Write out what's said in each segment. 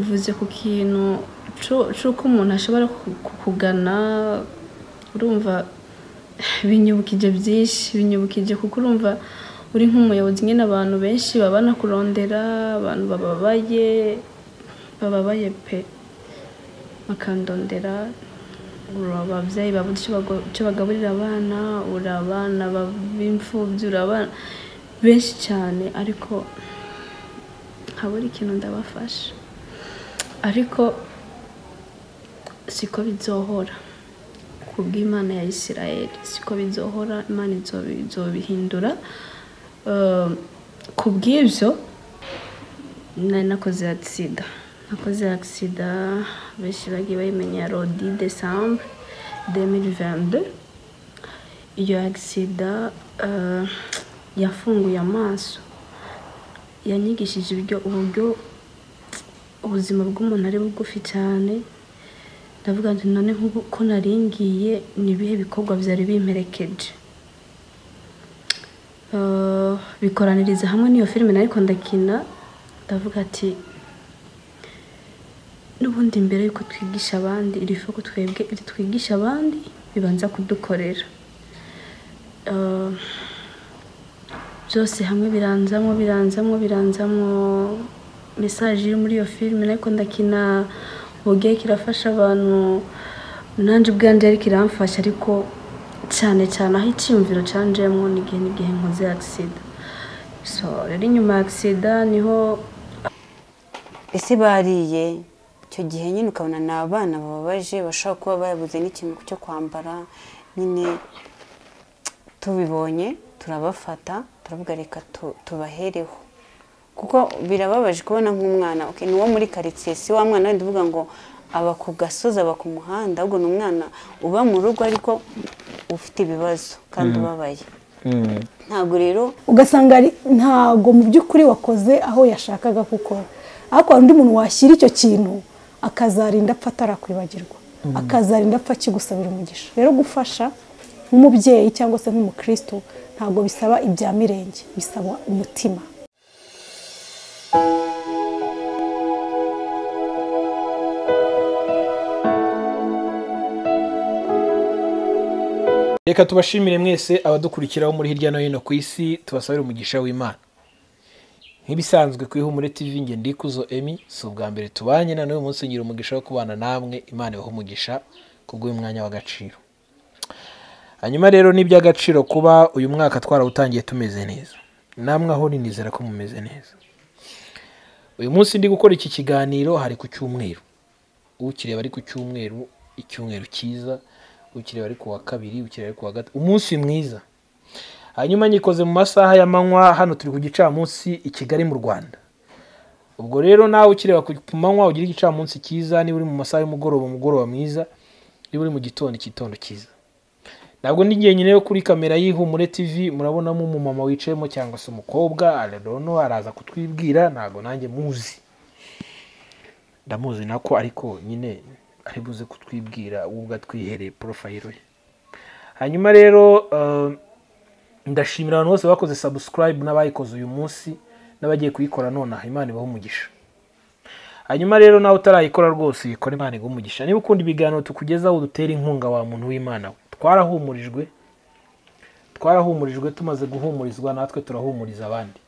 uvuze ku kintu c'uko umuntu ashobora ku- kukugana urumva binyibukije byinshi binyibukije kuko urumva uri nk'umuyobozi nyine abantu benshi baba banakurondera abantu bababaye bababaye pe. Bakandondera ababyeyi babuze icyo bagaburira abana uri abana ba- b'imfubyi uri abana benshi cyane ariko habura ikintu ndabafasha. Ariko siko bizohora. Ku bw'imana ya isirayeli siko bizohora imana izobi- izobihindura. Eh, ku bw'ibyo nari nakoze agisida. Nakoze agisida benshi bagiye bayimenya rodi desambre 2022 iyo agisida eh, yafunguye amaso. Yanyigishije uburyo ubuzima bw'umuntu ari bugufi cyane. Ndavuga nti none nk'ubu ko naringiye ni ibihe bikorwa byari bimperekeje? Eh, bikoraniriza hamwe n'iyo filime nariko ndakina. Ndavuga ati n'ubundi mbere yuko twigisha abandi iri ko twebwe twigisha abandi bibanza kudukorera. Eh, byose hamwe biranzamwo biranzamwo biranzamwo mesaje iri muri iyo filime ariko ndakina uburyo kirafasha abantu. Nanjye ubwanjye ariko iramfasha ariko cyane cyane aho icyiyumviro canjemo n'igihe n'igihe nkoze agisida so rero inyuma ya agisida ni ho ese bariye? Icyo gihe nyine ukabona ni abana bababaje bashobora kuba babuze n'ikintu cyo kwambara nyine tubibonye turabafata turavuga reka tu- tubahereho. Kuko birababaje kubona nk'umwana. Ni uwo muri karitsiye si wa mwana wenda uvuga ngo aba ku gasozi aba ku muhanda ahubwo ni umwana uba mu rugo ariko ufite ibibazo kandi ubabaye. Ntabwo rero ugasanga ntago mu by'ukuri wakoze aho yashakaga gukora ariko hari undi muntu washyira icyo kintu akazarinda apfa atarakwibagirwa akazarinda apfa akigusabira umugisha. Rero gufasha nk'umubyeyi cyangwa se nk'umukristo ntabwo bisaba ibya mirenge bisaba umutima. Reka tubashimire mwese abadukurikiraho muri hirya no hino ku isi tubasabire umugisha w'imana. Nk'ibisanzwe ku ihumure tv nge ndikuzo emi si ubwa mbere tubanye na n'uyu munsi ngira umugisha wo kubana namwe imana ibaha umugisha kubw'uyu mwanya w'agaciro. Hanyuma rero ni iby'agaciro kuba uyu mwaka twarawutangiye tumeze neza. Namwe aho ninizera ko mumeze neza. Uyu munsi ndi gukora iki kiganiro? Hari ku cyumweru. Ukireba ari ku cyumweru icyumweru cyiza. Ukireba ari ku wa kabiri ukireba ari ku wa gatatu umunsi mwiza. Hanyuma nyikoze mu masaha y'amanywa hano turi ku gicamunsi i kigali mu rwanda. Ubwo rero nawe ukireba ku manywa ugira igicamunsi cyiza niba uri mu masaha y'umugoroba umugoroba mwiza niba uri mu gitondo igitondo cyiza. Ntabwo ndi jyenyine yo kuri kamera y'ihumure tv murabonamo umumama wicayemo cyangwa se umukobwa aradono araza kutwibwira ntabwo nanjye muzi. Ndamuzi nako ariko nyine ari buze kutwibwira ubwo atwihereye porofayiro ye. Hanyuma rero eh, ndashimira abantu bose bakoze subscribe n'abayikoze uyu munsi n'abagiye kuyikora nonaha. Imana ibaha umugisha. Hanyuma rero nawe utarayikora rwose uyikora imana umugisha. Niba ukunda ibiganiro tukugezaho dutera inkunga wa muntu w'imana we. Twarahumurijwe twarahumurijwe tumaze guhumurizwa natwe turahumuriza abandi.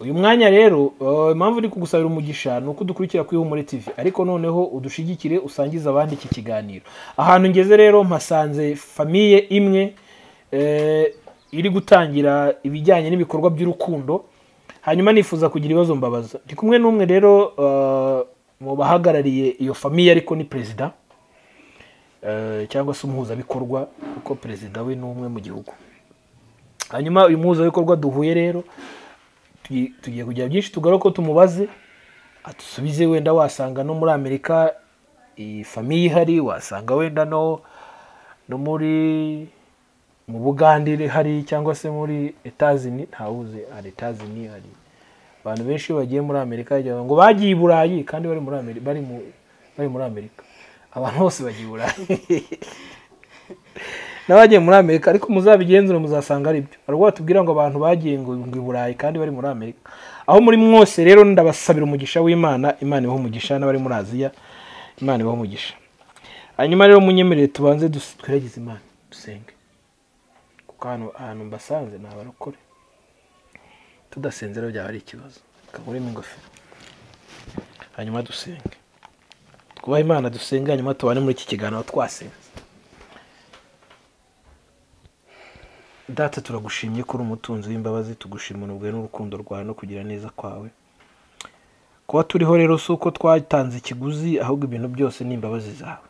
Uyu mwanya rero eh, impamvu uri kugusabira umugisha ni uko udukurikira kuri Humure TV ariko noneho udushigikire usangize abandi iki kiganiro. Ahantu ngeze rero mpasanze famiye imwe eh, iri gutangira ibijyanye n'ibikorwa by'urukundo. Hanyuma nifuza kugira ibibazo mbabaza. Ndi kumwe n'umwe rero eh, mu bahagarariye iyo famiye ariko ni perezida. Cyangwa se umuhuzabikorwa kuko perezida we ni umwe mu gihugu. Hanyuma uyu muhuzabikorwa duhuye rero tugi- tugiye kugira byinshi tugaruka ko tumubaze atusubize wenda wasanga no muri amerika iyi famiye ihari wasanga wenda no no muri mu bugande hari cyangwa se muri etazini ntawuzi hari etazini hari abantu benshi iyo bagiye muri amerika ngo bagiye i burayi kandi bari muri amerika. Abantu bose bagiye burayi n'abagiye muri amerika ariko muzabigenzure muzasanga ari byo. Ubwo batubwira ngo abantu bagiye ngo i burayi kandi bari muri amerika. Aho muri mwose rero ndabasabira umugisha w'imana imana ibaho umugisha n'abari muri aziya imana ibaho umugisha. Hanyuma rero munyemerere tubanze twiragize imana dusenge. Kuko ahantu mbasanze ni abarokore tudasenze rero byaba ari ikibazo. Kaguremo ingofero. Hanyuma dusenge. Twubahe imana dusenge hanyuma tubane muri iki kiganiro twasenze data turagushimye ko uri umutunzi w'imbabazi tugushima ubwawe n'urukundo rwawe no kugira neza kwawe. Kuba turiho rero si uko twatanze ikiguzi ahubwo ibintu byose ni imbabazi zawe.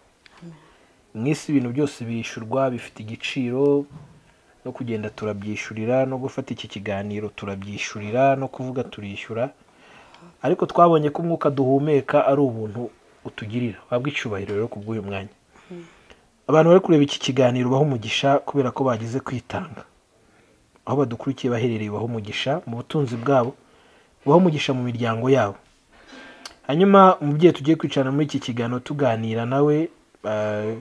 Mu isi ibintu byose bishyurwa bifite igiciro no kugenda turabyishyurira no gufata iki kiganiro turabyishyurira no kuvuga turishyura. Ariko twabonye ko umwuka duhumeka ari ubuntu utugirira. Wabwa icyubahiro rero ku bw'uyu mwanya. Abantu bari kureba iki kiganiro baha umugisha kubera ko bagize kwitanga. Aho badukurikiye baherereye baha umugisha mu butunzi bwabo baha umugisha mu miryango yabo. Hanyuma umubyeyi tugiye kwicarana muri iki kiganiro tuganira nawe eh,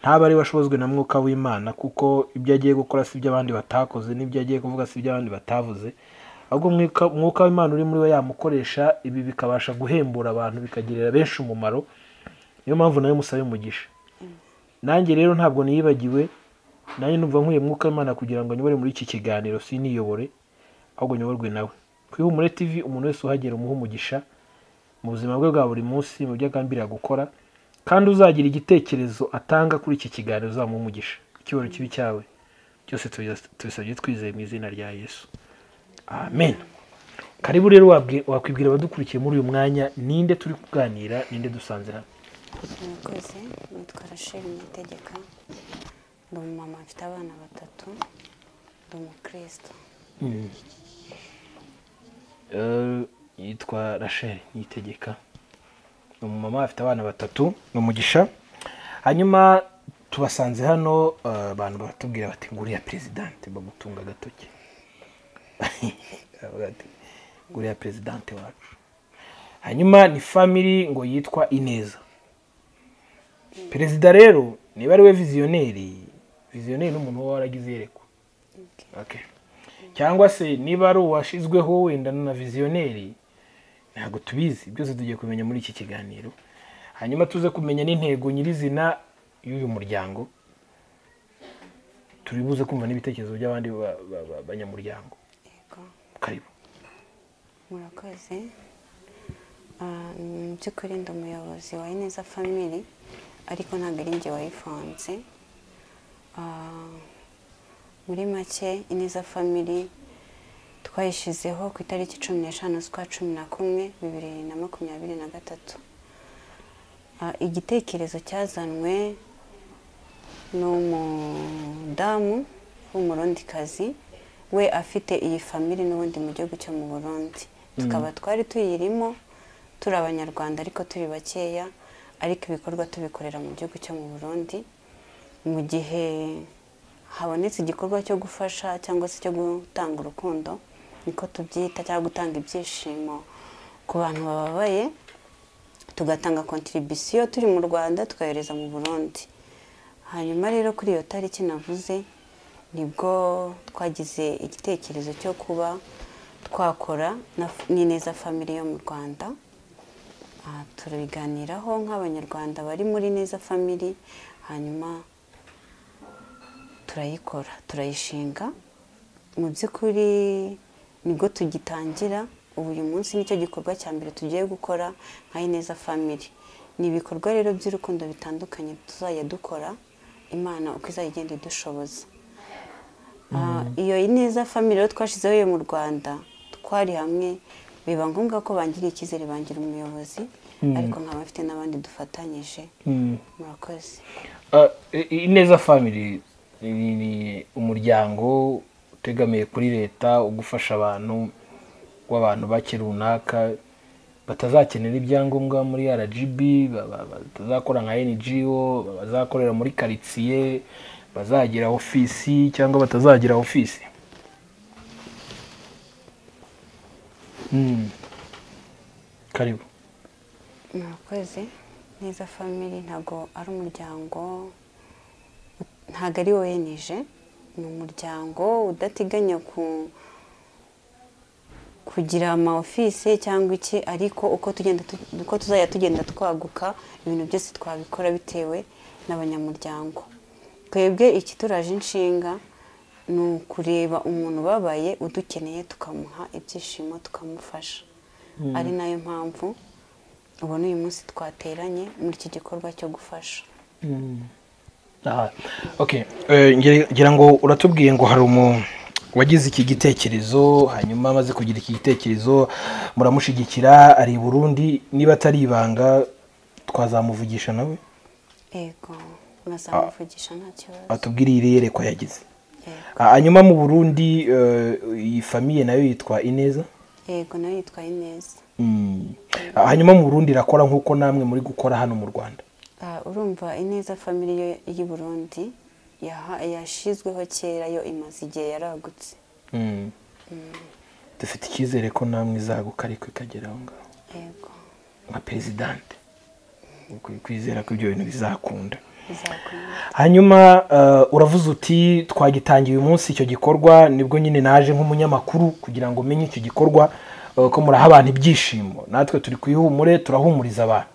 ntaba ari we ashobozwe na mwuka w'imana kuko ibyo agiye gukora si ibyo abandi batakoze n'ibyo agiye kuvuga si ibyo abandi batavuze. Ahubwo umwuka- umwuka w'imana uri muri we yamukoresha ibi bikabasha guhembura abantu bikagirira benshi umumaro. Niyo mpamvu nawe musabe umugisha. Nanjye rero ntabwo niyibagiwe nanjye numva nkwiye mwuka w'imana kugira ngo nyobore muri iki kiganiro siniyobore ahubwo nyoborwe nawe. Ku ihumure tv umuntu wese uhagera umuha umugisha mu buzima bwe bwa buri munsi mu byo agambirira gukora kandi uzagira igitekerezo atanga kuri iki kiganiro uzamuha umugisha. Icyubahiro kibi cyawe. Byose tubisabye twizeye mu izina rya yesu. Amen. Karibu rero wakwibwira abadukurikiye muri uyu mwanya ninde turi kuganira ninde dusanze hano? Murakoze nitwa rasheli nitegeka ndi umumama mfite abana batatu ndi umukristo. Eh, yitwa rachel niyitegeka ni umumama afite abana batatu ni umugisha. Hanyuma tubasanze hano eh, abantu baratubwira bati nguriya perezidante bagutunga agatoki. Baravuga bati, nguriya perezidante wacu. Hanyuma ni family ngo yitwa ineza. Perezida rero niba ari we viziyoneri viziyoneri ni umuntu uba waragize iyerekwa. Okay. cyangwa se niba ari uwashyizweho wenda na viziyoneri ntabwo tubizi. Byose tugiye kumenya muri iki kiganiro. Hanyuma tuze kumenya n'intego nyirizina y'uyu muryango turi buze kumva n'ibitekerezo by'abandi ba- ba- ba- banyamuryango. Karibu murakoze mu by'ukuri ndi umuyobozi wa ineza family ariko ntabwo ari njye wayifunze muri make ineza family twayishyizeho ku itariki cumi n'eshanu z'ukwa cumi na kumwe bibiri na makumyabiri na gatatu igitekerezo cyazanwe n'umudamu w'umurundikazi we afite iyi famili n'ubundi mu gihugu cyo mu burundi. Tukaba twari tuyirimo turi abanyarwanda ariko turi bakeya ariko ibikorwa tubikorera mu gihugu cyo mu burundi. Mu gihe habonetse igikorwa cyo gufasha cyangwa se cyo gutanga urukundo niko tubyita cyangwa gutanga ibyishimo ku bantu bababaye tugatanga kontribisiyo turi mu rwanda tukayohereza mu burundi. Hanyuma rero kuri iyo tariki navuze ni bwo twagize igitekerezo cyo kuba twakora na n'ineza family yo mu rwanda. Ah, turabiganiraho nk'abanyarwanda bari muri neza family hanyuma turayikora turayishinga. Mu by'ukuri ni bwo tugitangira ubu uyu munsi ni cyo gikorwa cya mbere tugiye gukora nka ineza family. Ni ibikorwa rero by'urukundo bitandukanye tuzajya dukora imana uko izajya igenda idushoboza. Iyo ineza family rero twashyizeho yo mu rwanda twari hamwe biba ngombwa ko bangira icyizere bangira umuyobozi ariko nkaba mfite n'abandi dufatanyije. Murakoze. Ah, ineza family ni umuryango utegamiye kuri leta ugufasha abantu w'abantu bake runaka batazakenera ibyangombwa muri rgb ba- ba- batazakora nka ngo bazakorera muri karitsiye bazagira ofisi cyangwa batazagira ofisi? Mm. karibu. Murakoze. Neza family ntabwo ari umuryango ntabwo ari wowenije ni umuryango udateganya ku ku kugira ama ofisi cyangwa iki ariko uko tugenda tu- uko tuzajya tugenda twaguka ibintu byose twabikora bitewe n'abanyamuryango. Twebwe ikituraje inshinga? Ni ukureba umuntu ubabaye udukeneye tukamuha ibyishimo tukamufasha. Ari na yo mpamvu ubona uyu munsi twateranye muri iki gikorwa cyo gufasha. Aha. Okay. Eh, ngira ngo uratubwiye ngo hari umu wagize iki gitekerezo hanyuma amaze kugira iki gitekerezo muramushyigikira ari i burundi niba atari ibanga twazamuvugisha nawe yego. Nazamuvugisha nta kibazo atubwire iri yerekwa yagize. Ah, hanyuma mu burundi eh, iyi famiye na yo yitwa ineza? Yego nawe yitwaye neza Mm. Ah, hanyuma mu burundi irakora nk'uko namwe muri gukora hano mu rwanda? Ah, urumva ineza family yo y'i burundi yaha- yashyizweho kera yo imaze igihe yaragutse. Mm. dufite icyizere ko namwe izaguka ariko ikagera aho ngaho. Nka perezidante Ukwiye kwizera ko ibyo bintu bizakunda. Hanyuma eh, uravuze uti twagitangiye uyu munsi icyo gikorwa ni bwo nyine naje nk'umunyamakuru kugira ngo menye icyo gikorwa eh, ko muraha abantu ibyishimo. Natwe turi ku ihumure turahumuriza abantu.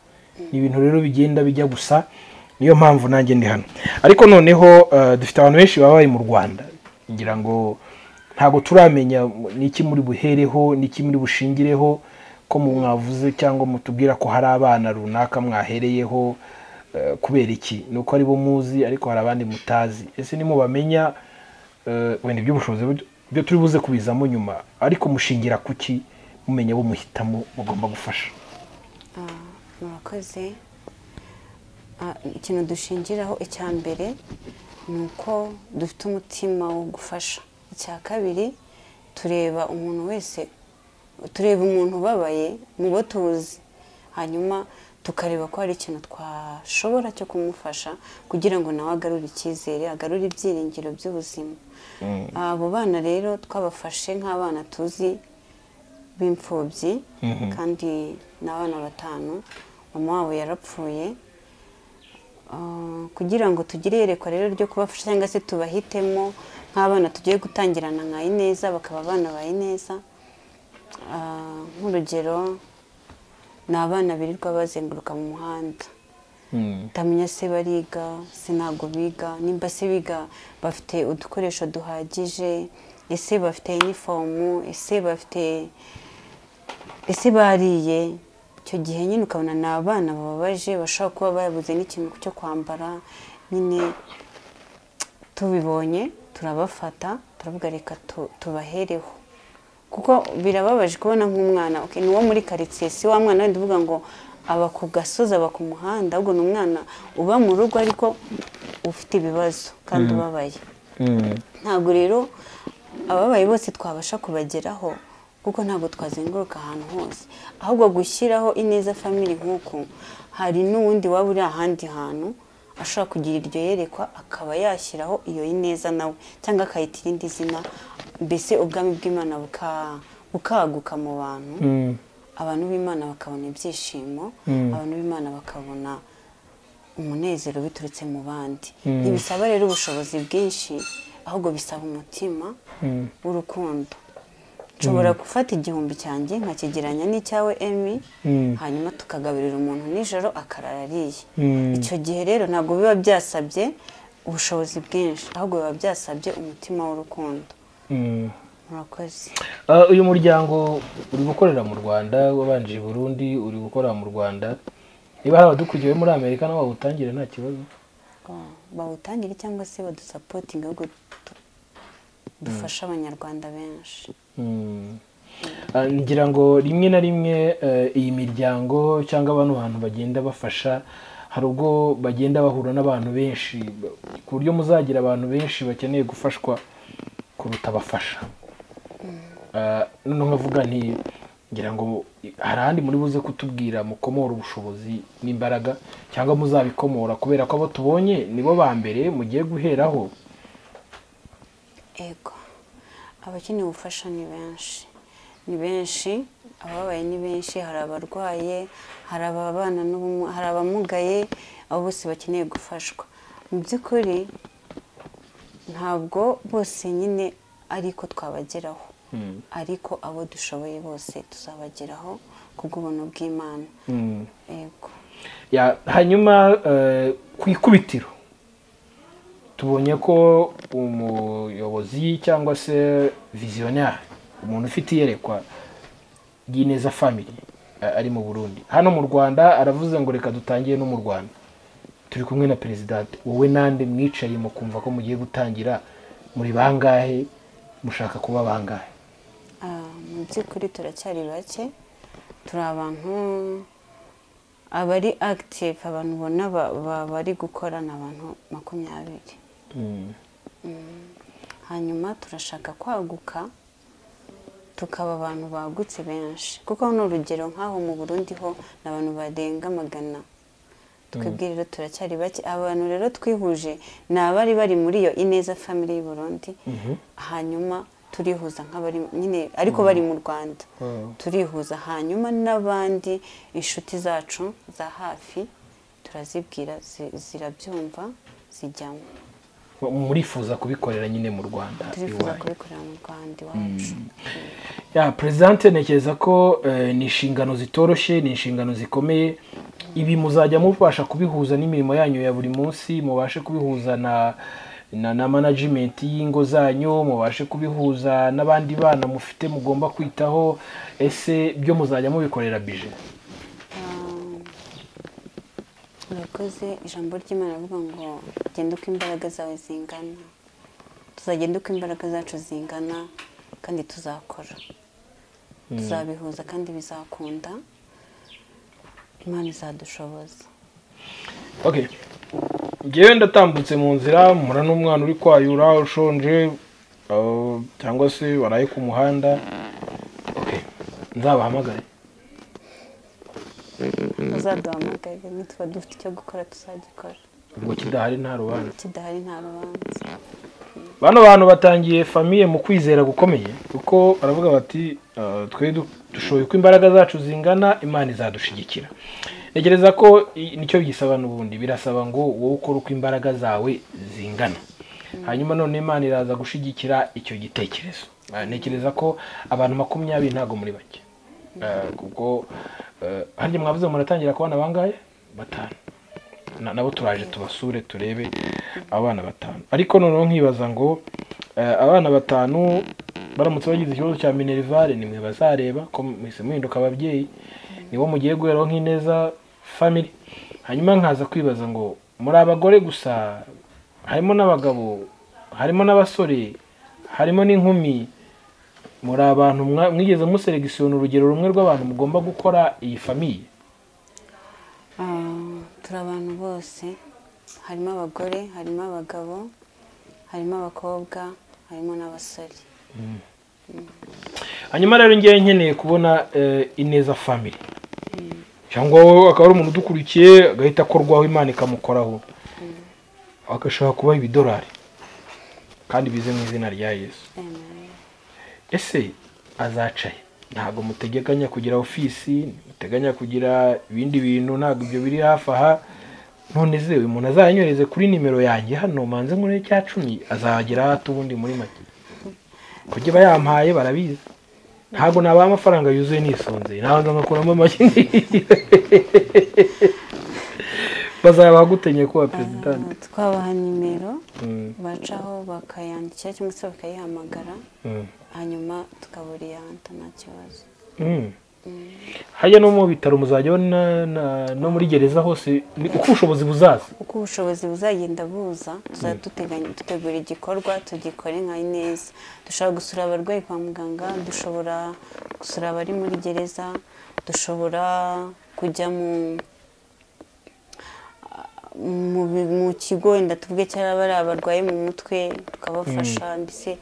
Ni ibintu rero bigenda bijya gusa niyo mpamvu nanjye ndi hano. Ariko noneho eh, dufite abantu benshi baba bari mu rwanda. Ngira ngo ntabwo turamenya n'iki muri buhereho n'iki muri bushingireho ko mwavuze cyangwa mutubwira ko hari abana runaka mwahereyeho eh, kubera iki? Ni uko ari bo muzi ariko hari abandi mutazi. Ese nimubamenya eh, wenda iby'ubushobozi byo- turi buze kubizamo nyuma ariko mushingira ku ki mumenya bo muhitamo mugomba gufasha? Ah, murakoze. Ah, ikintu dushingiraho icya mbere ni uko dufite umutima wo gufasha. Icya kabiri tureba umuntu wese tureba umuntu ubabaye mu bo tuzi. Hanyuma tukareba ko hari ikintu twashobora cyo kumufasha kugira ngo nawe agarure icyizere agarure ibyiringiro by'ubuzima. Abo bana rero twabafashe nk'abana tuzi b'imfubyi kandi ni abana batanu mama wabo yarapfuye. Ah, kugira ngo tugire iyerekwa rero ryo kubafasha cyangwa se tubahitemo nk'abana tugiye gutangirana nka ineza bakaba abana ba ineza. Ah, nk'urugero ni abana birirwa bazenguruka mu muhanda. Utamenya se bariga se ntabwo biga nimba se biga bafite udukoresho duhagije ese bafite inifomu ese bafite ese bariye icyo gihe nyine ukabona ni abana bababaje bashobora kuba babuze n'ikintu cyo kwambara nyine tubibonye turabafata turavuga reka tu- tubahereho. Kuko birababaje kubona nk'umwana. Ni uwo muri karitsiye si wa mwana wenda uvuga ngo aba ku gasozi aba ku muhanda ahubwo ni umwana uba mu rugo ariko ufite ibibazo kandi ubabaye. Ntabwo rero ababaye bose twabasha kubageraho kuko ntabwo twazenguruka ahantu hose. Ahubwo gushyiraho ineza family nk'uku hari n'uwundi waba uri ahandi hantu ashobora kugira iryo yerekwa akaba yashyiraho iyo ineza nawe cyangwa akayita irindi zina mbese ubwami bw'imana buka- bukaguka mu bantu abantu b'imana bakabona ibyishimo abantu b'imana bakabona umunezero biturutse mu bandi. Ntibisaba rero ubushobozi bwinshi ahubwo bisaba umutima w'urukundo nshobora gufata igihumbi cyanjye nkakigeranya n'icyawe emi hanyuma tukagaburira umuntu nijoro akarara ariye. Icyo gihe rero ntabwo biba byasabye ubushobozi bwinshi ahubwo biba byasabye umutima w'urukundo. Murakoze. Ah, uyu muryango uri gukorera mu rwanda wabanje i burundi uri gukorera mu rwanda. Niba hari abadukurikiye muri amerika nabo bawutangire nta kibazo. Bawutangire cyangwa se badusapotinge ahubwo tu- dufashe abanyarwanda benshi. Mm. Ah, ngira ngo rimwe na rimwe eh, iyi miryango cyangwa bano bantu bagenda bafasha hari ubwo bagenda bahura n'abantu benshi. Ku buryo muzagira abantu benshi bakeneye gufashwa. Kuruta abafasha Ah, noneho nkavuga nti ngira ngo hari ahandi muri buze kutubwira mukomora ubushobozi n'imbaraga cyangwa muzabikomora kubera ko abo tubonye nibo ba mbere mugiye guheraho. Ego. Abakeneye ubufasha ni benshi. Ni benshi ababaye ni benshi hari abarwaye hari ababana hari abamugaye abo bose bakeneye gufashwa. Mu by'ukuri ntabwo bose nyine ariko twabageraho. Ariko abo dushoboye bose tuzabageraho kubw'ubuntu bw'imana. Mm. yego. Ya, hanyuma eh, ku ikubitiro tubonye ko umuyobozi cyangwa se visionnaire umuntu ufite iyerekwa ry'ineza family eh, ari mu burundi. Hano mu rwanda aravuze ngo reka dutangire no mu rwanda. Turi kumwe na perezidante wowe nande mwicaye mu kumva ko mugiye gutangira muri bangahe mushaka kuba bangahe? Ah, mu by'ukuri turacyari bake turi abantu abari active abantu ubona ba- ba- bari gukora ni abantu makumyabiri. Mm. hanyuma turashaka kwaguka tukaba abantu bagutse benshi. Kuko ni urugero nk'aho mu burundi ho ni abantu barenga magana twebwe rero turacyari bake. Abantu rero twihuje ni abari bari muri iyo ineza family y'u Burundi hanyuma turihuza nk'abari nyine ariko bari mu rwanda. Mm. turihuza hanyuma n'abandi inshuti zacu za hafi turazibwira zi- zirabyumva zijyamo murifuza kubikorera nyine mu rwanda turifuza kubikorera mu rwanda iwacu ya perezidante ntekereza ko eh, ni inshingano zitoroshye ni inshingano zikomeye. Ibi muzajya mubasha kubihuza n'imirimo yanyu ya buri munsi mubashe kubihuza na na, na management y'ingo zanyu mubashe kubihuza n'abandi bana mufite mugomba kwitaho. Ese byo muzajya mubikorera bije? Urakoze ijambo ry'imana rivuga ngo genda uko imbaraga zawe zingana. Tuzagenda uko imbaraga zacu zingana kandi tuzakora. Tuzabihuza kandi bizakunda. Imana izadushoboza. Ngewe ndatambutse mu nzira mpura n'umwana uri kwayura ushonje uh, cyangwa se waraye ku muhanda. Okay nzabahamagare. Uzaduhamagare nituba dufite icyo gukora tuzagikora ubwo kidahari nta rubanza kidahari nta rubanza bano bantu batangiye famiye mu kwizera gukomeye kuko baravuga bati "Ah, twe du- dushoboye uko imbaraga zacu zingana imana izadushigikira ntekereza ko ni cyo gisaba n'ubundi birasaba ngo wowe ukore uko imbaraga zawe zingana hanyuma none imana iraza gushigikira icyo gitekerezo ntekereza ko abantu makumyabiri ntabwo muri bake Ah, kuko eh, harya mwavuze muratangira kubana bangahe? Batanu. Na- nabo turaje tubasure turebe abana batanu. Ariko noneho nkibaza ngo eh, abana batanu baramutse bagize ikibazo cya minerivare nimwe bazareba ko mwese muhinduka ababyeyi nibo mugiye guheraho nk'ineza family. Hanyuma nkaza kwibaza ngo muri abagore gusa harimo n'abagabo harimo n'abasore harimo n'inkumi muri abantu mwigeze museregisiyona urugero rumwe rw'abantu mugomba gukora iyi famiye Ah, turi abantu bose. Harimo abagore harimo abagabo harimo abakobwa harimo n'abasore. Hanyuma rero ngewe nkeneye kubona eh, ineza family. Cyangwa wowe akaba ari umuntu udukurikiye agahita akorwaho imana ikamukoraho. Agashaka kubaha ibidolari. Kandi bize mu izina rya yesu. Ese azacaye ntabwo mutegekanya kugira ofisi muteganya kugira ibindi bintu ntabwo ibyo biri hafi aha. None se uyu muntu azayanyoreze kuri nimero yanjye hano manze muri cya cumi azagera hato ubundi muri make. Kujya bayampaye barabizi. Ntabwo nabaha amafaranga yuzuye nisonzeye nabanza ngakuramo make bazabaha gutenye kuba perezidanti Ah, twabaha nimero Mm, bacaho bakayandikira cyangwa se bakayihamagara mm, hanyuma tukaburiyanta nta kibazo. Mm. hajya no mu bitaro na- no muri gereza hose uko ubushobozi buzaza? Uko ubushobozi buzagenda buza tuzajya duteganya dutegura igikorwa tugikore nka neza dushobora gusura abarwayi kwa muganga dushobora gusura abari muri gereza dushobora kujya mu mu kigo wenda tuvuge cyangwa bari abarwaye mu mutwe tukabafasha ndetse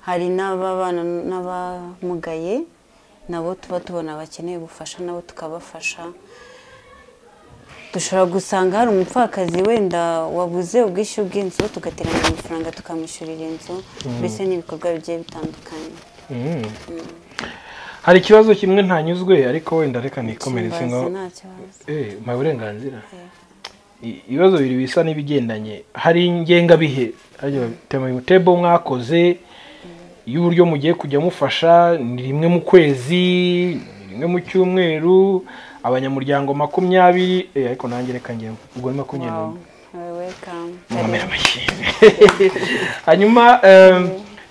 hari n'ababana n'abamugaye nabo tuba tubona bakeneye ubufasha nabo tukabafasha. Dushobora gusanga hari umupfakazi wenda wabuze ubwishyu bw'inzu tugateranya amafaranga tukamwishyurira inzu mbese n'ibikorwa bigiye bitandukanye. Mm. hari ikibazo kimwe ntanyuzwe ariko wenda reka nikomereze ngo eh mpa uburenganzira. I- ibibazo bibiri bisa n'ibigendanye. Hari ingengabihe table mwakoze iyo uburyo mugiye kujya mufasha ni rimwe mu kwezi ni rimwe mu cyumweru abanyamuryango makumyabiri eh, ariko nanjye reka njye ubwo ni makumyabiri n'umwe. Hanyuma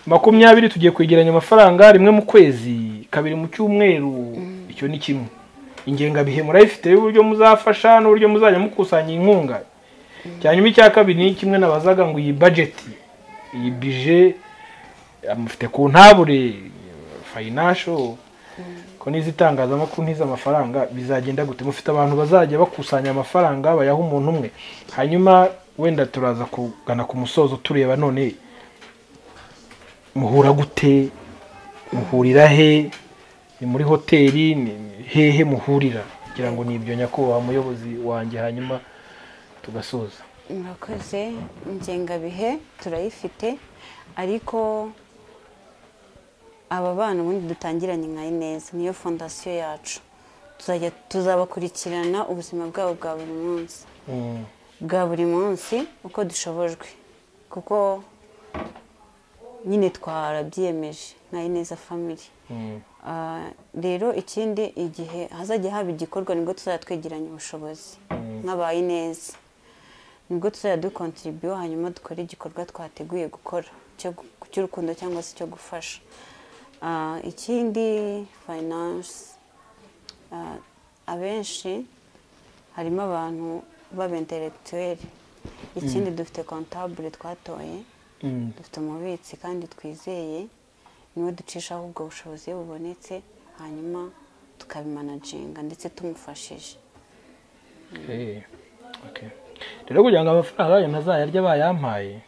makumyabiri tugiye kwegeranya amafaranga rimwe mu kwezi kabiri mu cyumweru icyo ni kimwe. Ingengabihe murayifite y'uburyo muzafasha n'uburyo muzajya mukusanya inkunga. Cyanyuma icya kabiri ni kimwe nabazaga ngo iyi bajeti iyi bije mufite ku ntabure fayinasho ko n'izitangazamakuru n'iz'amafaranga bizagenda gute? Mufite abantu bazajya bakusanya amafaranga bayaha umuntu umwe? Hanyuma wenda turaza kugana ku musozo tureba none muhura gute muhurira he? Ni muri hoteli ni hehe muhurira? Kugira ngo ni ibyo nyakubahwa muyobozi wanjye hanyuma tugasoza. Murakoze ingengabihe turayifite ariko aba bana ubundi dutangiranye nka ineza niyo fondasiyo yacu. Tuzajya tuzabakurikirana ubuzima bwabo bwa buri munsi. Mm, bwa buri munsi uko dushobojwe. Kuko nyine twarabyiyemeje nka ineza family. Mm, rero ikindi igihe hazajya haba igikorwa ni bwo tuzajya twegeranya ubushobozi. Nk'abaye neza. Nibwo tuzajya dukontribuye hanyuma dukore igikorwa twateguye gukora cy'urukundo cyangwa se cyo gufasha. Ah, ikindi finance ah, abenshi harimo abantu b'abentelectuel ikindi dufite comptable twatoye mm. dufite umubitsi kandi twizeye ni we ducishaho ubwo bushobozi iyo bubonetse hanyuma tukabimanaginga ndetse tumufashije. Okay. rero kugira ngo amafaranga yayo ntazayarya bayampaye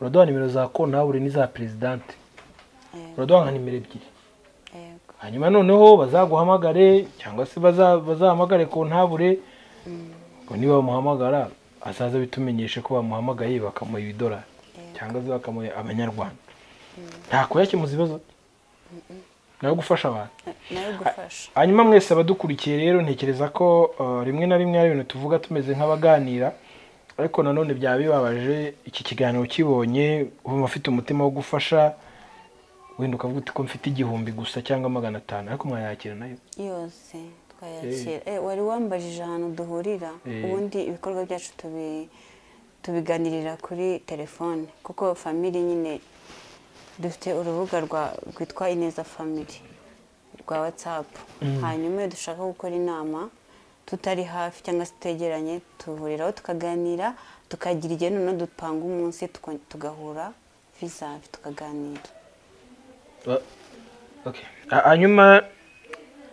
uraduha nimero za kontabure n'iza perezidante uraduha nka nimero ebyiri. Hanyuma noneho bazaguhamagare cyangwa se baza- bazahamagare ku ntabure ngo niba bamuhamagara azaza bitumenyeshe ko bamuhamagaye bakamuha ibidolari cyangwa se bakamuha abanyarwanda nta kuyakemuza ibibazo na yo gufasha abantu. Hanyuma mwese abadukurikiye rero ntekereza ko uh, rimwe na rimwe hari ibintu tuvuga tumeze nk'abaganira ariko nanone byaba bibabaje iki kiganiro ukibonye uba ufite umutima wo gufasha wenda ukavuga uti ko mfite igihumbi gusa cyangwa magana atanu ariko mwayakira na yo. Yose twayakira. Eh, wari wambajije ahantu duhurira. Eh. ubundi ibikorwa byacu tubi- tubiganirira kuri telefone. Kuko family nyine dufite urubuga rwitwa ineza family rwa whatsapp. Hanyuma iyo dushaka gukora inama tutari hafi cyangwa se tutegeranye tuhuriraho tukaganira tukagira igihe noneho dupanga umunsi tugahura vizavi tukaganira. Ha- hanyuma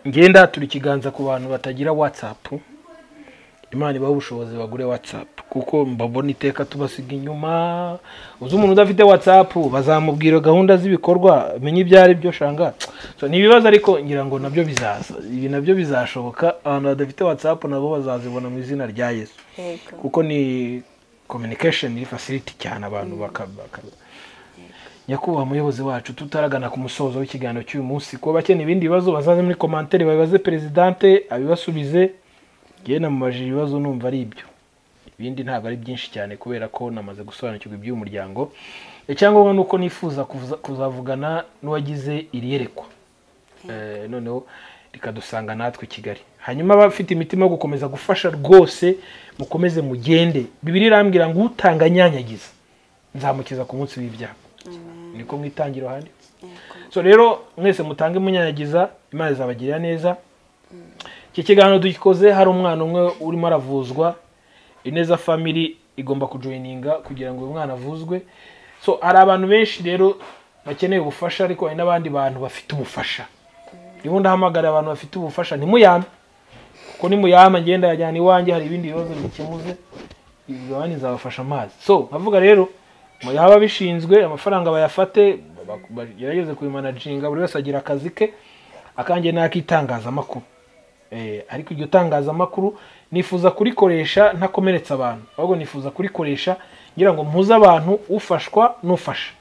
ngenda turi ikiganza ku bantu batagira watsapu imana ibaha ubushobozi bagure watsapu kuko mbabona iteka tubasiga inyuma. Uzi umuntu udafite watsapu bazamubwira gahunda z'ibikorwa menye ibyo ari byo shanga ni ibibazo ariko ngira ngo na byo bizaza. Ibi na byo bizashoboka abantu badafite watsapu nabo bazazibona mu izina rya yesu. Kuko ni communication iri facility cyane abantu baka- baka- nyakubahwa muyobozi wacu tutaragana ku musozo w'ikiganiro cy'uyu munsi. Kuba bakeneye ibindi bibazo bazaze muri komantere babibaze perezidante abibasubize. Ngewe namubajije ibibazo numva ari ibyo. Ibindi ntabwo ari byinshi cyane kubera ko namaze gusobanukirwa iby'uyu muryango icyangombwa ni uko nifuza kuza- kuzavugana n'uwagize iri yerekwa. Eh, noneho rikadusanga natwe i kigali. Hanyuma abafite imitima yo gukomeza gufasha rwose mukomeze mugende. Bibiri irambwira ngo utanga anyanyagiza nzamukiza ku munsi w'ibyaha. Niko mu itangiro handitse so rero mwese mutange munyanyagiza imana izabagirira neza. Iki kiganiro dugikoze hari umwana umwe urimo aravuzwa. Ineza family igomba kujoyininga kugira ngo uyu mwana avuzwe. So hari abantu benshi rero bakeneye ubufasha ariko hari n'abandi bantu bafite ubufasha. Niba ndahamagara abantu bafite ubufasha. Ntimuyame kuko nimuyama ngenda yajyana iwanjye hari ibindi bibazo bikemuze ibyo abandi nzabafasha amazi. So nkavuga rero yaba bishinzwe amafaranga bayafate ba- bagerageze kubimanaginga buri wese agira akazi ke akanjye ni ak'itangazamakuru Eh, ariko iryo tangazamakuru nifuza kurikoresha ntakomeretsa abantu. Ahubwo nifuza kurikoresha ngira ngo mpuze abantu ufashwa n'ufasha.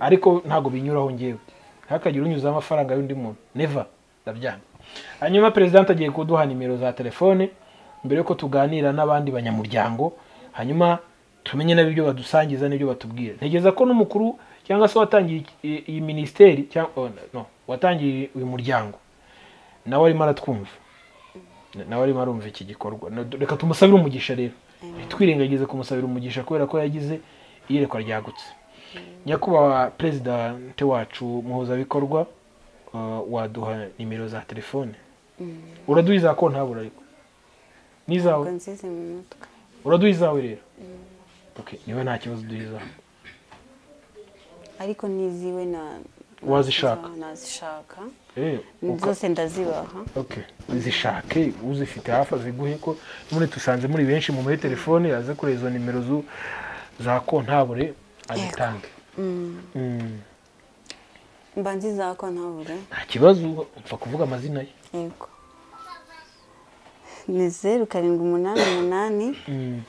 Ariko ntabwo binyuraho ngewe ntihakagire unyuzaho amafaranga y'undi muntu. Neva ndabyanga. Hanyuma perezidante agiye kuduha nimero za telefone mbere yuko tuganira n'abandi banyamuryango hanyuma tumenye nabo ibyo badusangiza n'ibyo batubwira ntegereza ko n'umukuru cyangwa se watangiye iyi- iyi minisiteri cyangwa oh, no watangiye uyu muryango nawe arimo aratwumva. Nawe arimo arumva iki gikorwa. Reka tumusabire umugisha rero. Ntitwirengagize kumusabira umugisha kubera ko yagize iyerekwa ryagutse. Nyakubahwa perezidante wacu muhuzabikorwa uh, waduha nimero za telefone. Uraduha iza konti ntabura ariko? N'izawe uraduha izawe rero? Okay niba nta kibazo duha izawe ariko n'iziwe na Wazishaka? nazishaka Eh, zose ndazibaha okay zishake uzifite hafi aziguhe ko none tusanze muri benshi mu muri telefone aze kuri izo nimero za kontabure azitange Mm. mba nziza ko ntabure nta kibazo upfa kuvuga amazina ye. Yego. Ni zeru karindwi umunani umunani. Mm.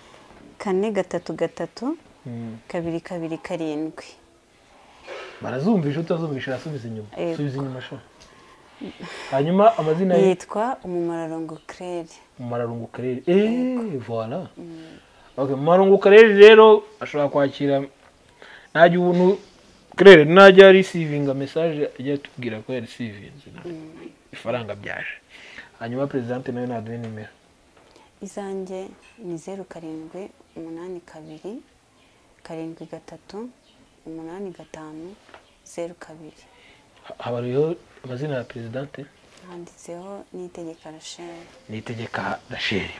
kane gatatu gatatu. Mm. kabiri kabiri karindwi. Barazumvisha utazumvisha arasubiza inyuma. Subiza inyuma sha hanyuma amazina ye? Yitwa umumararongo claire. Mumararungu karere eee voila okay mumararungu karere rero ashobora kwakira najya ubuntu karere najya risivinga mesaje ajya atubwira ko yarisivinze ifaranga byaje. Hanyuma perezidante nawe naduhe nimero izanjye ni zeru karindwi umunani kabiri karindwi gatatu umunani gatanu zeru kabiri. Ha- habariho amazina ya perezidante handitseho n'itegeka rasheli nitegeka rasheli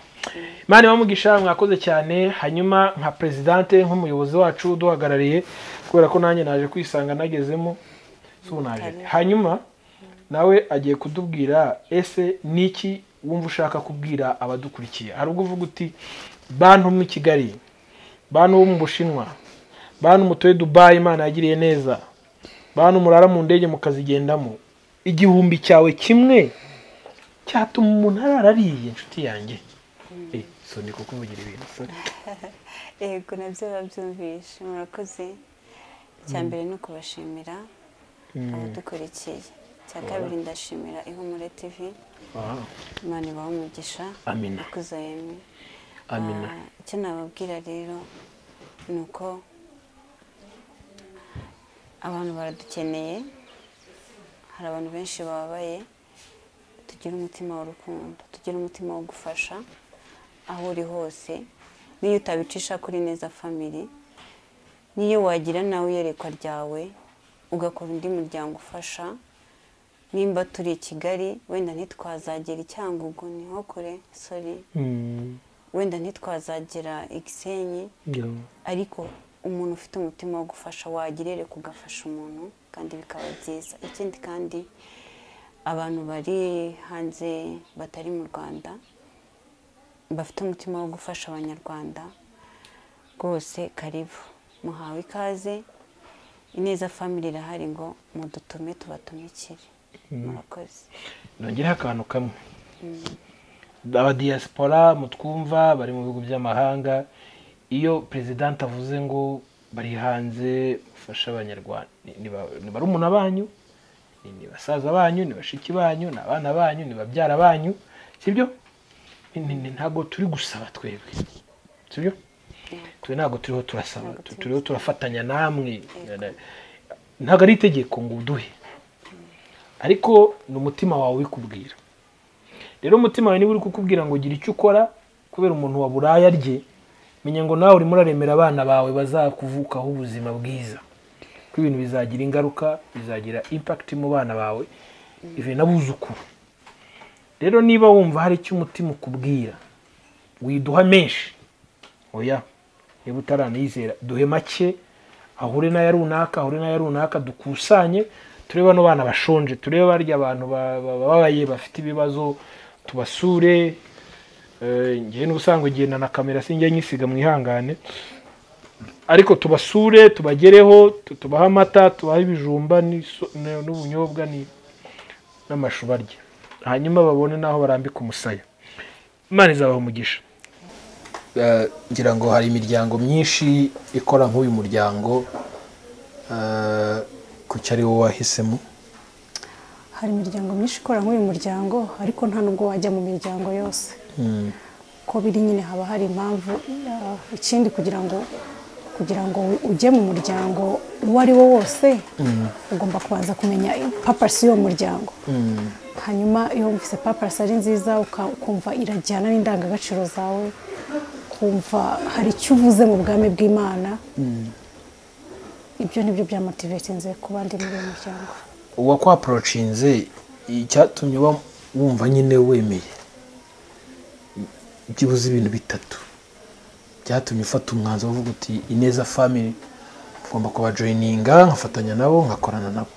imana ibamugisha mwakoze cyane hanyuma nka perezidante nk'umuyobozi wacu uduhagarariye kubera ko nanjye naje kwisanga nagezemo ubu naje. hanyuma nawe agiye kutubwira ese niki wumva ushaka kubwira abadukurikiye? Hari ubwo uvuga uti bantu mu kigali bantu bo mu bushinwa bantu mutuye dubayi imana yagiriye neza. Bantu murara mu ndege mukazigendamo. Igihumbi cyawe kimwe cyatuma umuntu arara ariye inshuti yanjye. Eh, so ni kukuvugira ibintu sorry. yego na byo babyumvishe murakoze. Icya mbere ni ukubashimira abadukurikiye icya kabiri ndashimira ihumure tv Aha, imana ibaha umugisha. Amina. Ah, icyo nababwira rero ni uko abantu baradukeneye hari abantu benshi bababaye tugira umutima w'urukundo tugira umutima wo gufasha aho uri hose n'iyo utabicisha kuri neza family n'iyo wagira nawe iyerekwa ryawe ugakora undi muryango ufasha nimba turi i kigali wenda ntitwazagera i cyangugu ni ho kure sorry. Mm, wenda ntitwazagera igisenyi ariko umuntu ufite umutima wo gufasha wagirere kugafasha umuntu kandi bikaba byiza. Ikindi kandi abantu bari hanze batari mu rwanda bafite umutima wo gufasha abanyarwanda rwose karibu. Muhawe ikaze ineza family irahari ngo mudutume tubatumikire. Murakoze. Nongereho akantu kamwe. Abadiyasipora mutwumva bari mu bihugu by'amahanga iyo perezidante avuze ngo bari hanze bafashe abanyarwanda ni- ni ba- ni barumuna banyu ni ni basaza banyu ni bashiki banyu ni abana banyu ni babyara banyu sibyo? Ntabwo turi gusaba twebwe sibyo? Twe ntabwo turiho turasaba turiho turafatanya namwe. Ntabwo ari itegeko ngo uduhe. Ariko ni umutima wawe ubikubwira rero umutima wawe niba uri kukubwira ngo gira icyo ukora kubera umuntu wa buraya rye menya ngo nawe urimo uraremera abana bawe bazakuvukaho ubuzima bwiza ko ibintu bizagira ingaruka bizagira impact mu bana bawe ive n'abuzukuru rero niba wumva hari icyo umutima ukubwira widuha menshi oya niba utaranizera duhe make ahure n'aya runaka ahure n'aya runaka dukusanye turebe bano bana bashonje turebe barya abantu ba- ba- bababaye bafite ibibazo tubasure Eh, njyewe n'ubusanzwe ngenda na kamera sinjya nyisiga mwihangane ariko tubasure tubagereho tu- tubahe amata tubahe ibijumba n'ubunyobwa ni- n'amashu barya hanyuma babone n'aho barambika umusaya. Imana izabaha umugisha. Eh, ngira ngo hari imiryango myinshi ikora nk'uyu muryango. Eh, kuki ari wowe wahisemo? Hari imiryango myinshi ikora nk'uyu muryango ariko nta nubwo wajya mu miryango yose. Uko biri nyine haba hari impamvu ah, ikindi kugira ngo kugira ngo ujye mu muryango uwo ari wo wose ugomba kubanza kumenya papasi y'uwo muryango. Hanyuma iyo wumvise papasi ari nziza ukumva irajyana n'indangagaciro zawe ukumva hari icyo uvuze mu bwami bw'imana ibyo ni byo byamotivetinze kuba ndi muri uwo muryango. Uwakwaporocinze icyatumye uba wumva nyine wemeye. Byibuze ibintu bitatu. Byatumye ufata umwanzuro uvuga uti ineza family ngomba kubajoyininga nkafatanya nabo nkakorana nabo.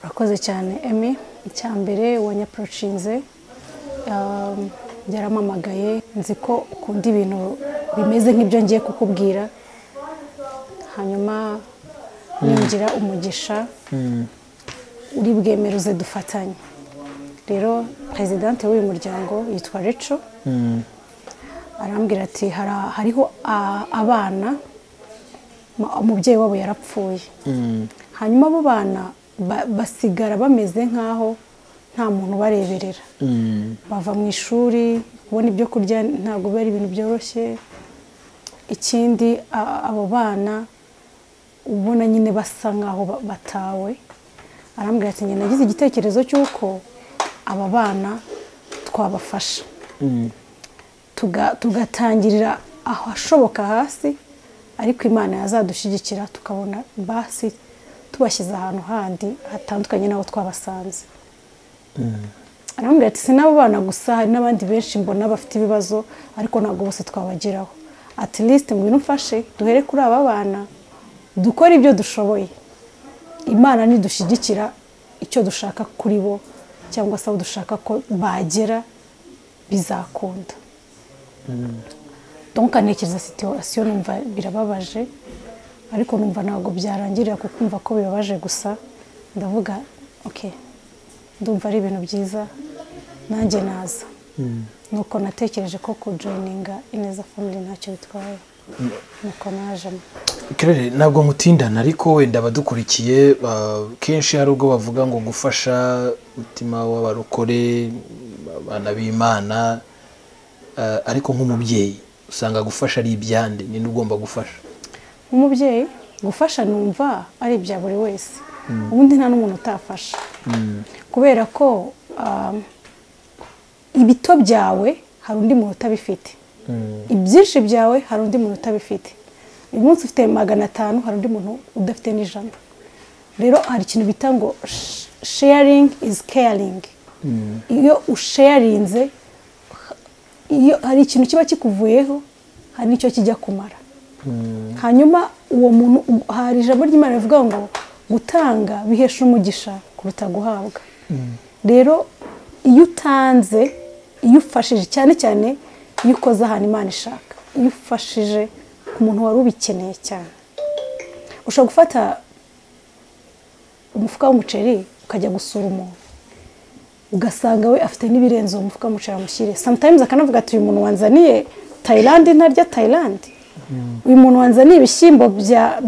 Urakoze cyane emi icya mbere wanyaporocinze yaramamagaye nzi ko ukunda ibintu bimeze nk'ibyo ngiye kukubwira. Hanyuma ningira umugisha. Uri bwemeruze dufatanye. Rero perezidante w'uyu muryango yitwa reco arambwira ati "Hari- hariho abana umubyeyi wabo yarapfuye. Hanyuma abo bana ba- basigara bameze nk'aho nta muntu ubareberera. Bava mu ishuri kubona ibyo kurya ntabwo biba ari ibintu byoroshye. Ikindi abo bana ubona nyine basa nk'aho ba- batawe. Arambwira ati nagize igitekerezo cy'uko aba bana twabafasha. Tuga- tugatangirira ahashoboka hasi ariko imana yazadushyigikira tukabona basi tubashyize ahantu handi hatandukanye n'aho twabasanze. Arambwira ati si n'abo bana gusa hari n'abandi benshi mbona bafite ibibazo ariko ntabwo bose twabageraho at least ngwino umfashe duhere kuri aba bana dukore ibyo dushoboye. Imana nidushyigikira icyo dushaka kuri bo cyangwa se aho dushaka ko bagera bizakunda. Donc ntekereza situwasiyo numva birababaje. Ariko numva ntabwo byarangirira kuko kumva ko bibabaje gusa ndavuga ok ndumva ari ibintu byiza nanjye naza. Nuko natekereje ko kujoyininga ineza family ntacyo bitwaye. Nuko najemo ntabwo nkutindana ariko wenda abadukurikiye ba- kenshi hari ubwo bavuga ngo gufasha umutima w'abarokore abana b'imana eh, ariko nk'umubyeyi usanga gufasha ari ibyande ni ugomba gufasha. Nk'umubyeyi gufasha numva ari ibya buri wese. Ubundi nta n'umuntu utafasha. Kubera ko um, ibito byawe hari undi muntu utabifite. Ibyinshi byawe hari undi muntu utabifite. Uyu munsi ufite magana atanu hari undi muntu udafite n'ijana. Rero hari ikintu bita ngo sharing is caring. Iyo usharinze iyo hari ikintu kiba kikuvuyeho hari n'icyo kijya kumara. Hanyuma uwo muntu hari ijambo ry'imana rivuga ngo gutanga bihesha umugisha kuruta guhabwa. Rero iyo utanze iyo ufashije cyane cyane iyo ukoze ahantu imana ishaka. Iyo ufashije ku muntu wari ubikeneye cyane. Ushobora gufata umufuka w'umuceri ukajya gusura umuntu. Ugasanga we afite n'ibirenze uwo mufuka w'umuceri amushyire. Sometimes akanavuga ati uyu muntu wanzaniye tayilandi ntarya tayilandi uyu muntu wanzaniye ibishyimbo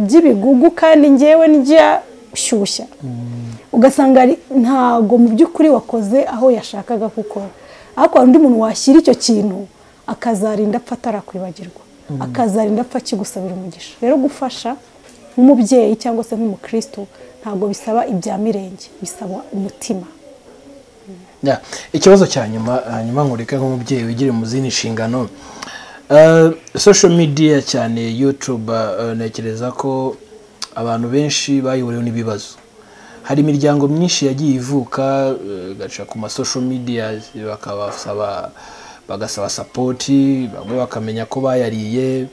by'ibigugu kandi ngewe ndya shyushya ugasanga ari- ntago mu by'ukuri wakoze aho yashakaga gukora ariko hari undi muntu washyira icyo kintu akazarinda apfa atarakwibagirwa akazarinda apfa akigusabira umugisha. Rero gufasha nk'umubyeyi cyangwa se nk'umukristo ntabwo bisaba ibya mirenge bisaba umutima. Ya, ikibazo cya nyuma hanyuma nkureke nk'umubyeyi wigire mu zindi nshingano. Eh, social media cyane youtube eh, ntekereza ko abantu benshi bayoboriwe n'ibibazo. Hari imiryango myinshi yagiye ivuka eh, igaca ku ma social media bakabasaba bagasaba sapoti bamwe bakamenya ko bayariye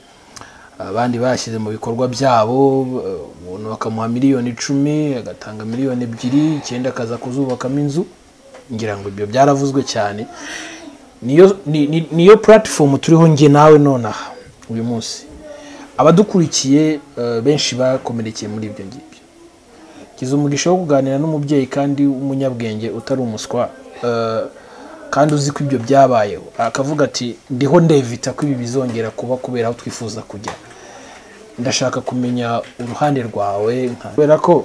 abandi bayashyize mu bikorwa byabo umuntu bakamuha miliyoni icumi agatanga miliyoni ebyiri icyenda akaza kuzubakamo inzu. Ngira ngo ibyo byaravuzwe cyane. Niyo ni- ni- niyo platform turiho njye nawe nonaha uyu munsi. Abadukurikiye eh, benshi bakomerekeye muri ibyo ngibyo. Kiza umugisha wo kuganira n'umubyeyi kandi w'umunyabwenge utari umuswa eh, kandi uzi ko ibyo byabayeho. Akavuga ati ndiho ndevita ko ibi bizongera kuba kubera aho twifuza kujya. Ndashaka kumenya uruhande rwawe kubera ko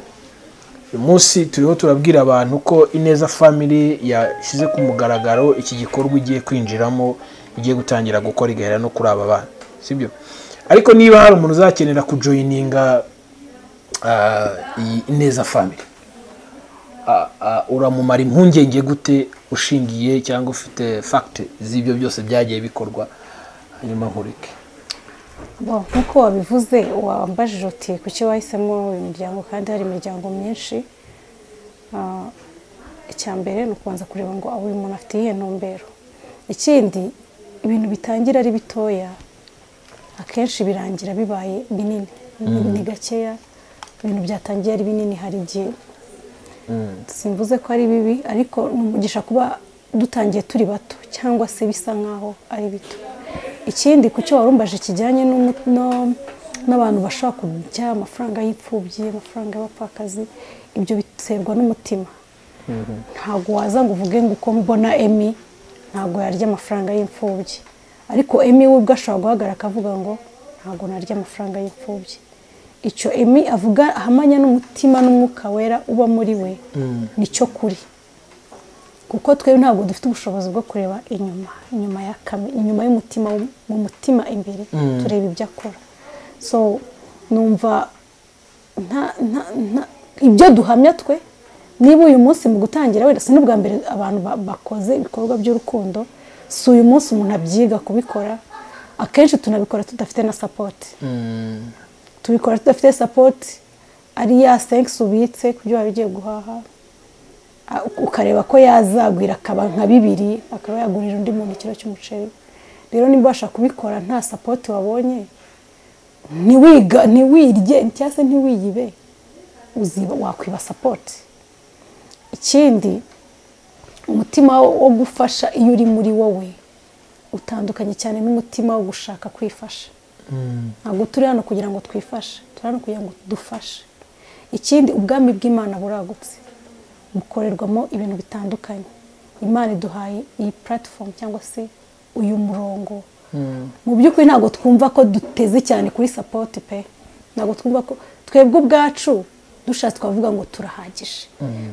uyu munsi turiho turabwira abantu ko ineza family yashyize ku mugaragaro iki gikorwa igiye kwinjiramo bigiye gutangira gukora igahera no kuri aba bana sibyo ariko niba hari umuntu uzakenera kujoyininga ah, iyi neza family. Uramumara impungenge gute ushingiye cyangwa ufite fagite z'ibyo byose byagiye bikorwa hanyuma nkureke. Nk'uko wabivuze wambajije uti kuki wahisemo uyu muryango kandi hari imiryango myinshi? Ah, icya mbere ni ukubanza kureba ngo abo uyu muntu afite iyihe ntumbero? Ikindi ibintu bitangira ari bitoya akenshi birangira bibaye binini. Ni- ni gakeya ibintu byatangiye ari binini hari igihe simvuze ko ari bibi ariko ni umugisha kuba dutangiye turi bato cyangwa se bisa nkaho ari bito. Ikindi ku cyo warumbaje kijyanye n'abantu bashobora kurya amafaranga y'imfubyi amafaranga y'abapfakazi ibyo biterwa n'umutima. Ntabwo waza ngo uvuge ngo uko mbona emi ntabwo yarya amafaranga y'imfubyi. Ariko emi we ubwo ashobora guhagarara akavuga ngo ntabwo narya amafaranga y'imfubyi. Icyo emi avuga ahamanya n'umutima n'umwuka wera uba muri we. Nicyo kuri. Kuko twebwe ntabwo dufite ubushobozi bwo kureba inyuma inyuma ya kame inyuma y'umutima mu mutima imbere tureba ibyo akora. So numva nta nta nta ibyo duhamya twe niba uyu munsi mu gutangira wenda si n'ubwa mbere abantu ba- bakoze ibikorwa by'urukundo si uyu munsi umuntu abyiga kubikora akenshi tunabikora tudafite na sapoti tubikora tudafite sapoti ari ya senkisi ubitse ku byo wari ugiye guhaha ukareba ko yazagwira akaba nka bibiri akaba yagurira undi muntu ikiro cy'umuceri. Rero niba ubasha kubikora nta sapoti wabonye ntiwirye cyangwa se ntiwiyibe wakwiba sapoti ikindi umutima wo gufasha iyo uri muri wowe utandukanye cyane n'umutima wo gushaka kwifasha. Ntabwo turi hano kugira ngo twifashe. Turi hano kugira ngo dufashe. Ikindi ubwami bw'imana buragutse. Bukorerwamo ibintu bitandukanye. Imana iduhaye iyi puratifomu cyangwa se uyu murongo. Mu by'ukuri ntabwo twumva ko duteze cyane kuri sapoti pe. Ntabwo twumva ko twebwe ubwacu dushatse twavuga ngo turahagije.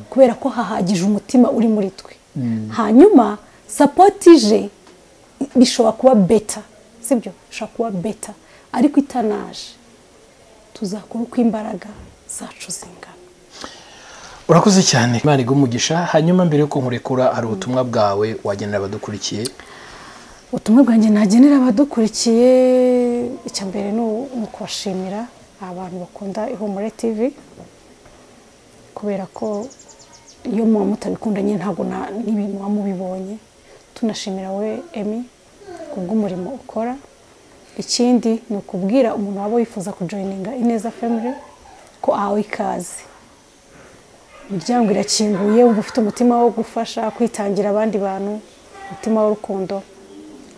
Kubera ko hahagije umutima uri muri twe. Hanyuma sapoti ije bishobora kuba beta sibyo? Bishobora kuba beta ariko itanaje tuzakora uko imbaraga zacu zingana. Urakoze cyane. Imana umugisha hanyuma mbere yuko nkurekura hari ubutumwa bwawe wagenera abadukurikiye? Ubutumwa bwanjye nagenera abadukurikiye icya mbere ni ukubashimira abantu bakunda ihumure tv kubera ko iyo muba mutabikundanye ntabwo n'ibintu muba mubibonye. Tunashimira we emi kubw'umurimo ukora. Ikindi ni ukubwira umuntu waba wifuza kujoyininga ineza family ko ahawe ikaze. Imiryango irakinguye wumva ufite umutima wo gufasha kwitangira abandi bantu umutima w'urukundo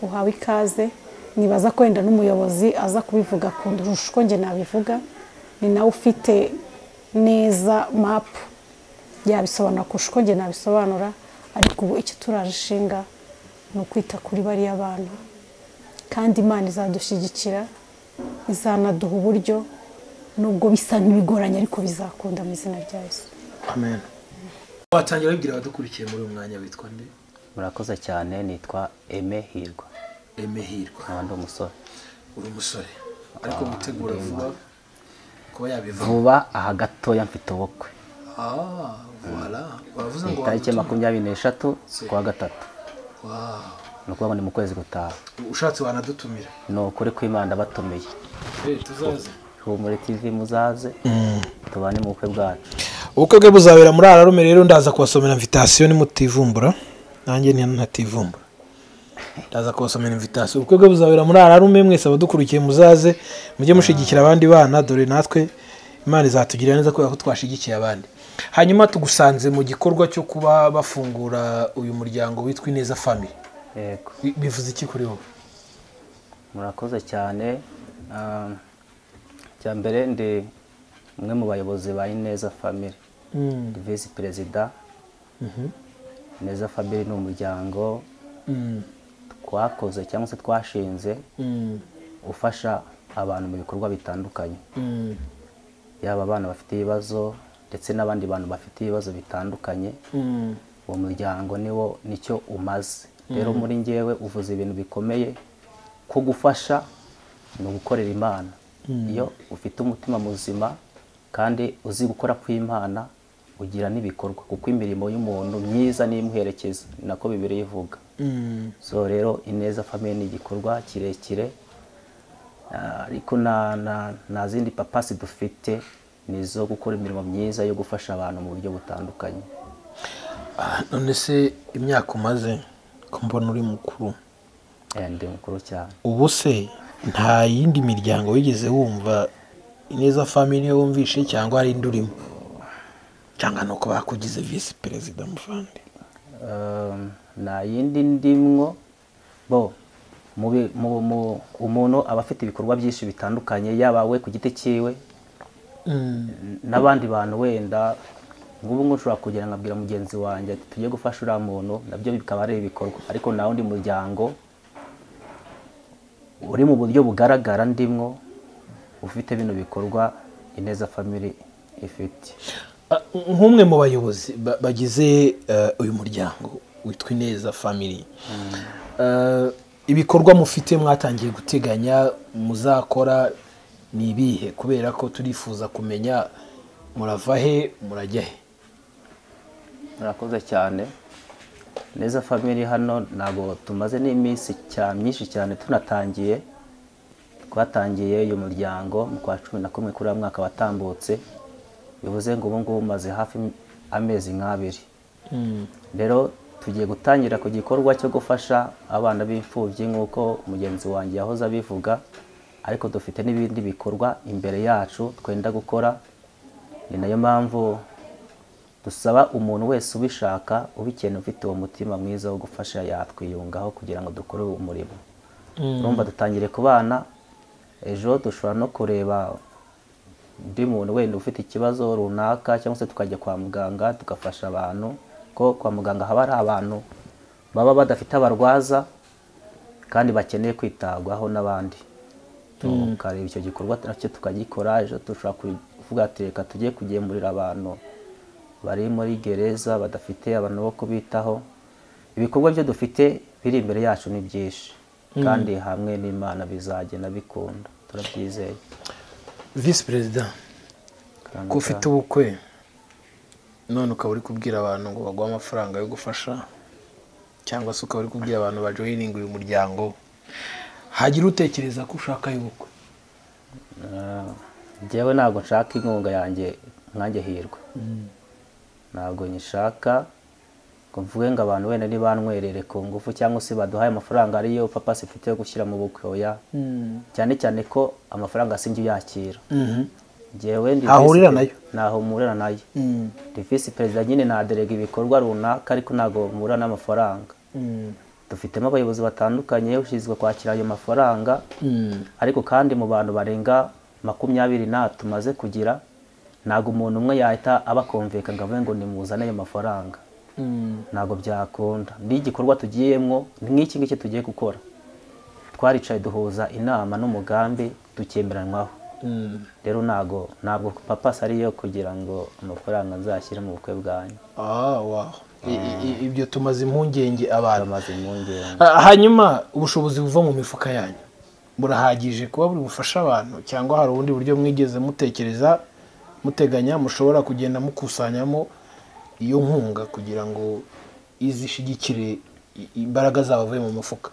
uhawe ikaze. Nibaza ko wenda n'umuyobozi aza kubivuga kundusha uko njye nabivuga. Ni nawe ufite neza mapu yabisobanura kurusha uko njye nabisobanura. Ariko ubu icyo turaje ishinga ni ukwita kuri bariya bantu. Kandi imana izadushyigikira izanaduha uburyo nubwo bisa nk'ibigoranye ariko bizakunda mu izina rya Yesu. Amen. Watangira wibwira abadukurikiye muri uyu mwanya witwa nde? Murakoze cyane nitwa eme hirwa. Emehirwa nkaba ndi umusore. Uri umusore. Ariko witegura vuba kuba yabiva vuba aha gatoya mfite ubukwe. Ah itariki makumyabiri n'eshatu kuwa gatatu. Wow. Ni ukuvuga ni mu kwezi gutaha. Ushatse wanadutumira ni ukuri kw'imana batumiye Eh, humure tv muzaze. Tubane mu bukwe bwacu. Ubukwe bwe buzabera muri ararume rero ndaza kubasomera invitasiyo nimutivumbura nanjye ni ntativumbura ndaza kubasomera invitasiyo ubukwe bwe buzabera muri ararume mwese abadukurikiye muzaze. Mujye mushyigikira abandi bana dore natwe imana izatugirira neza kubera ko twashyigikiye abandi. Hanyuma tugusanze mu gikorwa cyo kuba bafungura uyu muryango witwa ineza family. Bivuze iki kuri wowe? Murakoze cyane. Icya mbere ndi umwe mu bayobozi ba ineza family. Ndi visi perezida ineza family ni umuryango twakoze cyangwa se twashinze ufasha abantu mu bikorwa bitandukanye. Yaba abana bafite ibibazo ndetse n'abandi bantu bafite ibibazo bitandukanye. Uwo muryango niwo ni cyo umaze. Rero muri ngewe uvuze ibintu bikomeye ko gufasha ni ugukorera imana. Iyo ufite umutima muzima kandi uzi gukora kw'imana ugira n'ibikorwa. Kuko imirimo y'umuntu myiza niyo imuherekeza ni nako bibiri ivuga. So rero ineza famille ni igikorwa kirekire ariko na na nta zindi papasi dufite ni izo gukora imirimo myiza yo gufasha abantu mu buryo butandukanye. Ah, none se imyaka umaze? Ko mbona uri mukuru. Eh, ndi mukuru cyane. Ubu se nta yindi miryango wigeze wumva ineza family wumvishe cyangwa hari indi urimo? Cyangwa ni uko bakugize visi perezida muvandi Um, nta yindi ndimwo. Bo umuntu aba afite ibikorwa byinshi bitandukanye yaba we ku giti cyiwe n'abandi bantu wenda ngubu ngubu ushobora kugera nkabwira mugenzi wanjye ati tujye gufasha uriya muntu na byo bikaba ari ibikorwa. Ariko nta wundi muryango uri mu buryo bugaragara ndimwo ufite bino bikorwa ineza family ifite. Ah, nk'umwe mu bayobozi ba- bagize eh, uyu muryango witwa ineza family Eh, ibikorwa mufite mwatangiye guteganya muzakora ni ibihe? Kubera ko turifuza kumenya murava he murajya he murakoze cyane. Neza family hano ntabwo tumaze n'iminsi myinshi cyane tunatangiye twatangiye uyu muryango mu kwa cumi na kumwe kuri uyu mwaka watambutse. Bivuze ngo ubu ngubu umaze hafi amezi nk'abiri. Rero tugiye gutangira ku gikorwa cyo gufasha abana b'imfubyi nk'uko mugenzi wanjye yahoze abivuga ariko dufite n'ibindi bikorwa imbere yacu twenda gukora. Ni na yo mpamvu dusaba umuntu wese ubishaka ubikeneye ufite uwo mutima mwiza wo gufasha yatwiyungaho kugira ngo dukore uwo murimo. Urumva dutangire ku bana ejo dushobora no kureba undi muntu wenda ufite ikibazo runaka cyangwa se tukajya kwa muganga tugafasha abantu ko kwa muganga haba hari abantu baba badafite abarwaza kandi bakeneye kwitabwaho n'abandi. Tukareba icyo gikorwa na cyo tukagikora ejo dushobora kuvuga ati reka tujye kugemurira abantu bari muri gereza badafite abantu bo kubitaho. Ibikorwa byo dufite biri imbere yacu ni byinshi. Kandi hamwe n'imana bizagenda bikunda. Turabyizeye. Visi perezida ko ufite ubukwe none ukaba uri kubwira abantu ngo baguhe amafaranga yo gufasha cyangwa se ukaba uri kubwira abantu bajoyininga uyu muryango hagira utekereza ko ushaka y'ubukwe njyewe ntabwo nshaka inkunga yanjye nkanjye hirwa. Ntabwo nyishaka ngo mvuge ngo abantu wenda ntibantwerere ku ngufu cyangwa se baduhaye amafaranga ariyo papa se ufite yo gushyira mu bukwe oya cyane cyane ko amafaranga si njye uyakira ndi Ntahurira na yo? ntaho mpurira na yo ndi visi perezida nyine naderega ibikorwa runaka ariko ntabwo mpura n'amafaranga. Dufitemo abayobozi batandukanye ushinzwe kwakira ayo mafaranga. Ariko kandi mu bantu barenga makumyabiri na tumaze kugira ntabwo umuntu umwe yahita abakomveka ngo avuge ngo nimuzane ayo mafaranga. Ntabwo byakunda. N'igikorwa tugiyemo ni nk'iki ngiki tugiye gukora. Twaricaye duhuza inama n'umugambi dukemeranywaho rero ntabwo ntabwo papa ariyo kugira ngo amafaranga nzashyire mu bukwe bwanyu. Ah, i- ibyo tumaze impungenge abantu. Ah, hanyuma ubushobozi buva mu mifuka yanyu. Burahagije kuba buri bufasha abantu cyangwa hari ubundi buryo mwigeze mutekereza muteganya mushobora kugenda mukusanyamo iyo nkunga kugira ngo izishyigikire imbaraga zabavuye mu mufuka.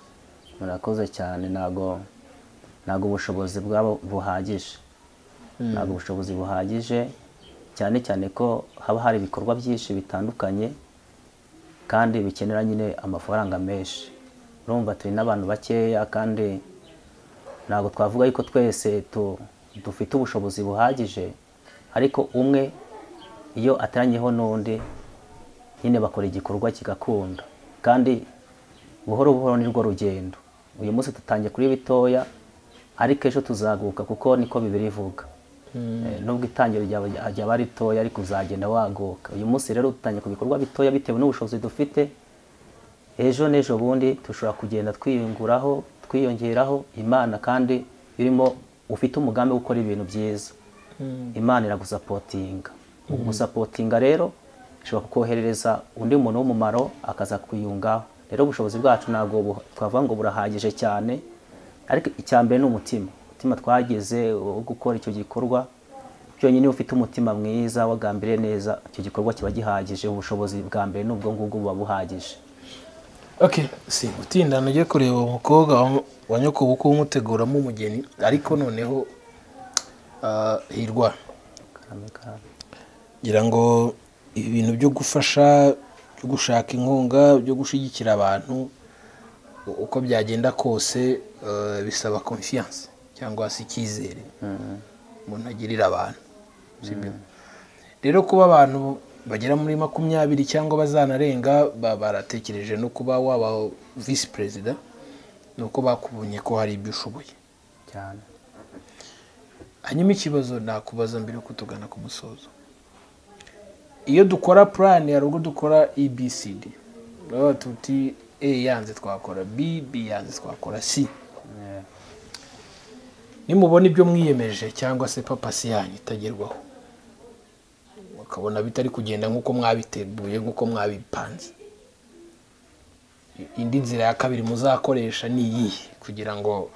Murakoze cyane. Ntabwo ntabwo ubushobozi bwabo buhagije. Ntabwo ubushobozi buhagije. Cyane cyane ko haba hari ibikorwa byinshi bitandukanye kandi bikenera nyine amafaranga menshi. Urumva turi n'abantu bakeya kandi ntabwo twavuga yuko twese tu- dufite ubushobozi buhagije. Ariko umwe iyo ateranyeho n'undi nyine bakora igikorwa kigakunda. Kandi buhoro buhoro ni rwo rugendo. Uyu munsi dutangiye kuri bitoya ariko ejo tuzaguka kuko niko bibiri ivuga. Eh, nubwo itangiro ryaba ritoya ariko uzagenda waguka. Uyu munsi rero dutangiye ku bikorwa bitoya bitewe n'ubushobozi dufite. Ejo n'ejo bundi dushobora kugenda twiyunguraho twiyongeraho. Imana kandi irimo ufite umugambi wo gukora ibintu byiza. Imana iragusapotinga gusapotinga rero ishobora kukoherereza undi muntu w'umumaro akaza kwiyungaho rero ubushobozi bwacu ntabwo twavuga ngo burahagije cyane ariko icya mbere ni umutima. Umutima twagize wo gukora icyo gikorwa byonyine iyo ufite umutima mwiza wagambiriye neza icyo gikorwa kiba gihagije ubushobozi bwa mbere ni ubwo ngubwo buba buhagije. Si gutinda ujye kureba umukobwa wa- wa nyokobukwe umuteguramo umugeni ariko noneho hirwa. Karame, karame. ngira ngo ibintu byo gufasha byo gushaka inkunga byo gushyigikira abantu uko byagenda kose eh, bisaba confiance cyangwa se icyizere umuntu agirira abantu sibyo? Rero kuba abantu bagera muri makumyabiri cyangwa bazanarenga ba- baratekereje no kuba waba visi perezida ni uko bakubonye ko hari ibyo ushoboye. Cyane. Hanyuma ikibazo nakubaza mbere yuko tugana ku musozo. Iyo dukora purani hari ubwo dukora ebcd baba tuti a yanze twakora b b yanze twakora c. Nimubona ibyo mwiyemeje cyangwa se papasi yanyu itagerwaho. Mukabona bitari kugenda nk'uko mwabiteguye nk'uko mwabipanze. Indi nzira ya kabiri muzakoresha ni iyihe? Kugira ngo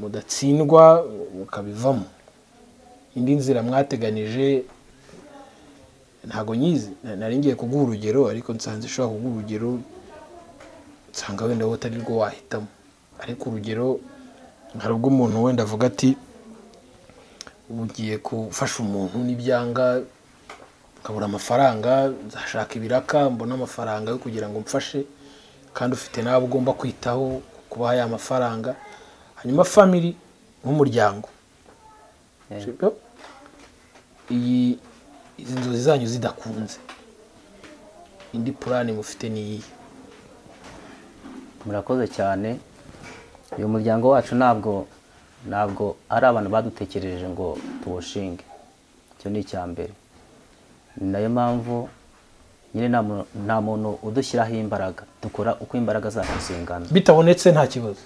mudatsindwa mukabivamo indi nzira mwateganije ntabwo nyizi. Ngiye kuguha urugero ariko nsanze ishobora kuguha urugero nsanga wenda wowe atari rwo wahitamo. Ariko urugero hari ubwo umuntu wenda avuga ati ubu ugiye gufasha umuntu n'ibyanga nkabura amafaranga nzashaka ibiraka mbona amafaranga yo kugira ngo mfashe kandi ufite n'abo ugomba kwitaho kubaha ya mafaranga. Hanyuma family nk'umuryango Eh. Iyi izi nzozi zanyu zidakunze. Indi purani mufite ni iyihe? Murakoze cyane. Uyu muryango wacu ntabwo ntabwo ari abantu badutekereje ngo tuwushinge. Icyo ni icya mbere. Ni na yo mpamvu nyine nta muntu- udushyiraho imbaraga. Dukora uko imbaraga zacu zingana. Bitabonetse nta kibazo.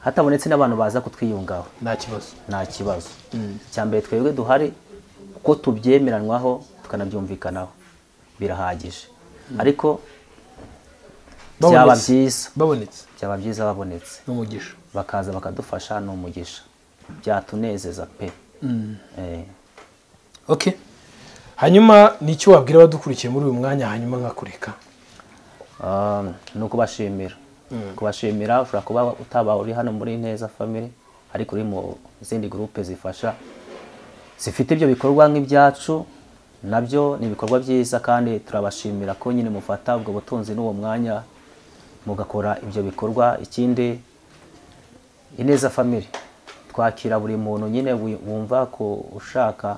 Hatabonetse n'abantu baza kutwiyungaho. Nta kibazo. Nta kibazo. Icya mbere twebwe duhari ko tubyemeranwaho tukanabyumvikanaho. Birahagije. Ariko byaba byiza. Babonetse. Byaba byiza babonetse. N'umugisha. Bakaza bakadufasha ni umugisha. Byatunezeza pe. Eh, okay hanyuma ni icyo wabwira abadukurikiye muri uyu mwanya? Hanyuma nkakureka. Um, ni ukubashimira. Kubashimira ushobora kuba utaba uri hano muri neza family ariko uri mu zindi gurupe zifasha. Zifite ibyo bikorwa nk'ibyacu na byo ni ibikorwa byiza kandi turabashimira ko nyine mufata ubwo butunzi n'uwo mwanya mugakora ibyo bikorwa. Ikindi ineza family twakira buri muntu nyine wumva ko ushaka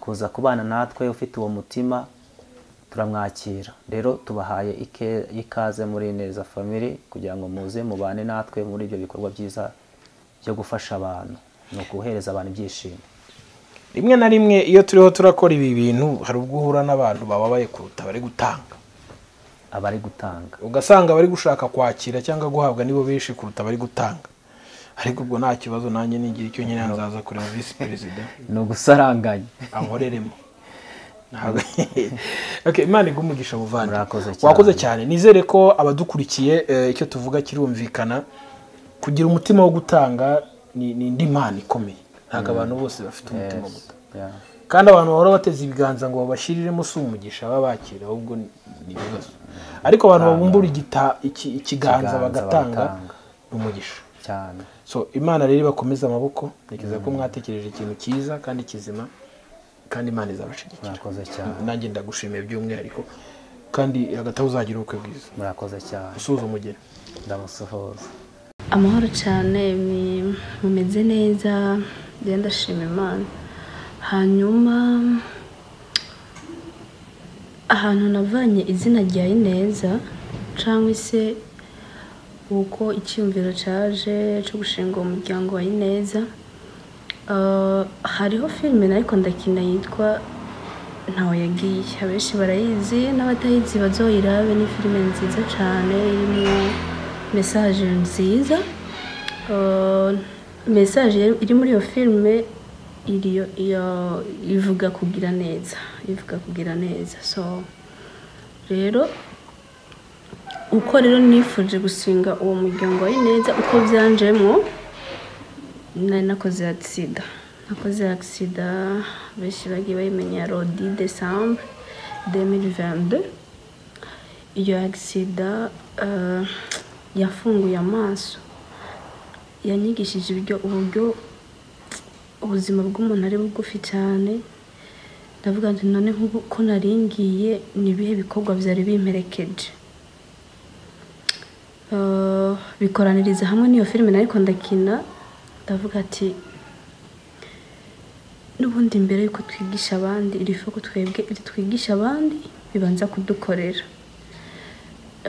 kuza kubana natwe ufite uwo mutima turamwakira. Rero tubahaye ikaze muri neza family kugira ngo muze mubane natwe muri ibyo bikorwa byiza byo gufasha abantu. Ni ukuhereza abantu ibyishimo. Rimwe na rimwe iyo turiho turakora ibi bintu hari ubwo uhura n'abantu bababaye kuruta bari gutanga. Abari gutanga. Ugasanga bari gushaka kwakira cyangwa guhabwa nibo benshi kuruta bari gutanga. Ariko ubwo nta kibazo nanjye nigira icyo nyine nzaza kureba visi perezida ni ugusaranganya. Ankoreremo Ntabwo- Okay, imana iguhe umugisha muvandi wakoze cyane. Nizere ko abadukurikiye eh, icyo tuvuga kirumvikana. Kugira umutima wo gutanga ni indi mpano ikomeye. Ntabwo abantu bose bafite umutima wo gutanga. Kandi abantu bahora bateze ibiganza ngo babashyiriremo si umugisha baba bakira ahubwo ni ibibazo. Ariko abantu babumbura ikiganza bagatanga bagatanga. ni umugisha. Cyane. So imana rero ibakomeze amaboko. Ntekereza ko mwatekereje ikintu cyiza kandi kizima. Kandi imana izabashyigikira murakoze cyane. Nanjye ndagushimiye by'umwihariko kandi hagati aho uzagira ubukwe bwiza murakoze cyane. Usuhuza umugeni. Ndamusuhuza. Amahoro cyane mumeze neza njye ndashima imana. Hanyuma ahantu navanye izina rya ineza cyangwa se uko icyiyumviro cyaje cyo gushinga uwo muryango wa ineza hariho filime ariko ndakina yitwa ntawe yagiye. Abenshi barayizi n'abatayizi bazoyirabe ni filime nziza cyane irimo mesaje nziza. Uh, mesaje iri muri iyo filime ivuga kugira neza ivuga kugira neza. So rero uko rero nifuje gusinga uwo muryango wa ineza uko byanjemo nari nakoze agisida nakoze agisida benshi bagiye bayimenya rodi desambre 2022 iyo agisida uh, yafunguye amaso. Yanyigishije uburyo ubuzima bw'umuntu ari bugufi cyane. Ndavuga nti none nk'ubu ko naringiye ni ibihe bikorwa byari bimperekeje? Uh, bikoraniriza hamwe n'iyo filime nariko ndakina. Ndavuga ati n'ubundi mbere yuko twigisha abandi ko twebwe twigisha abandi bibanza kudukorera.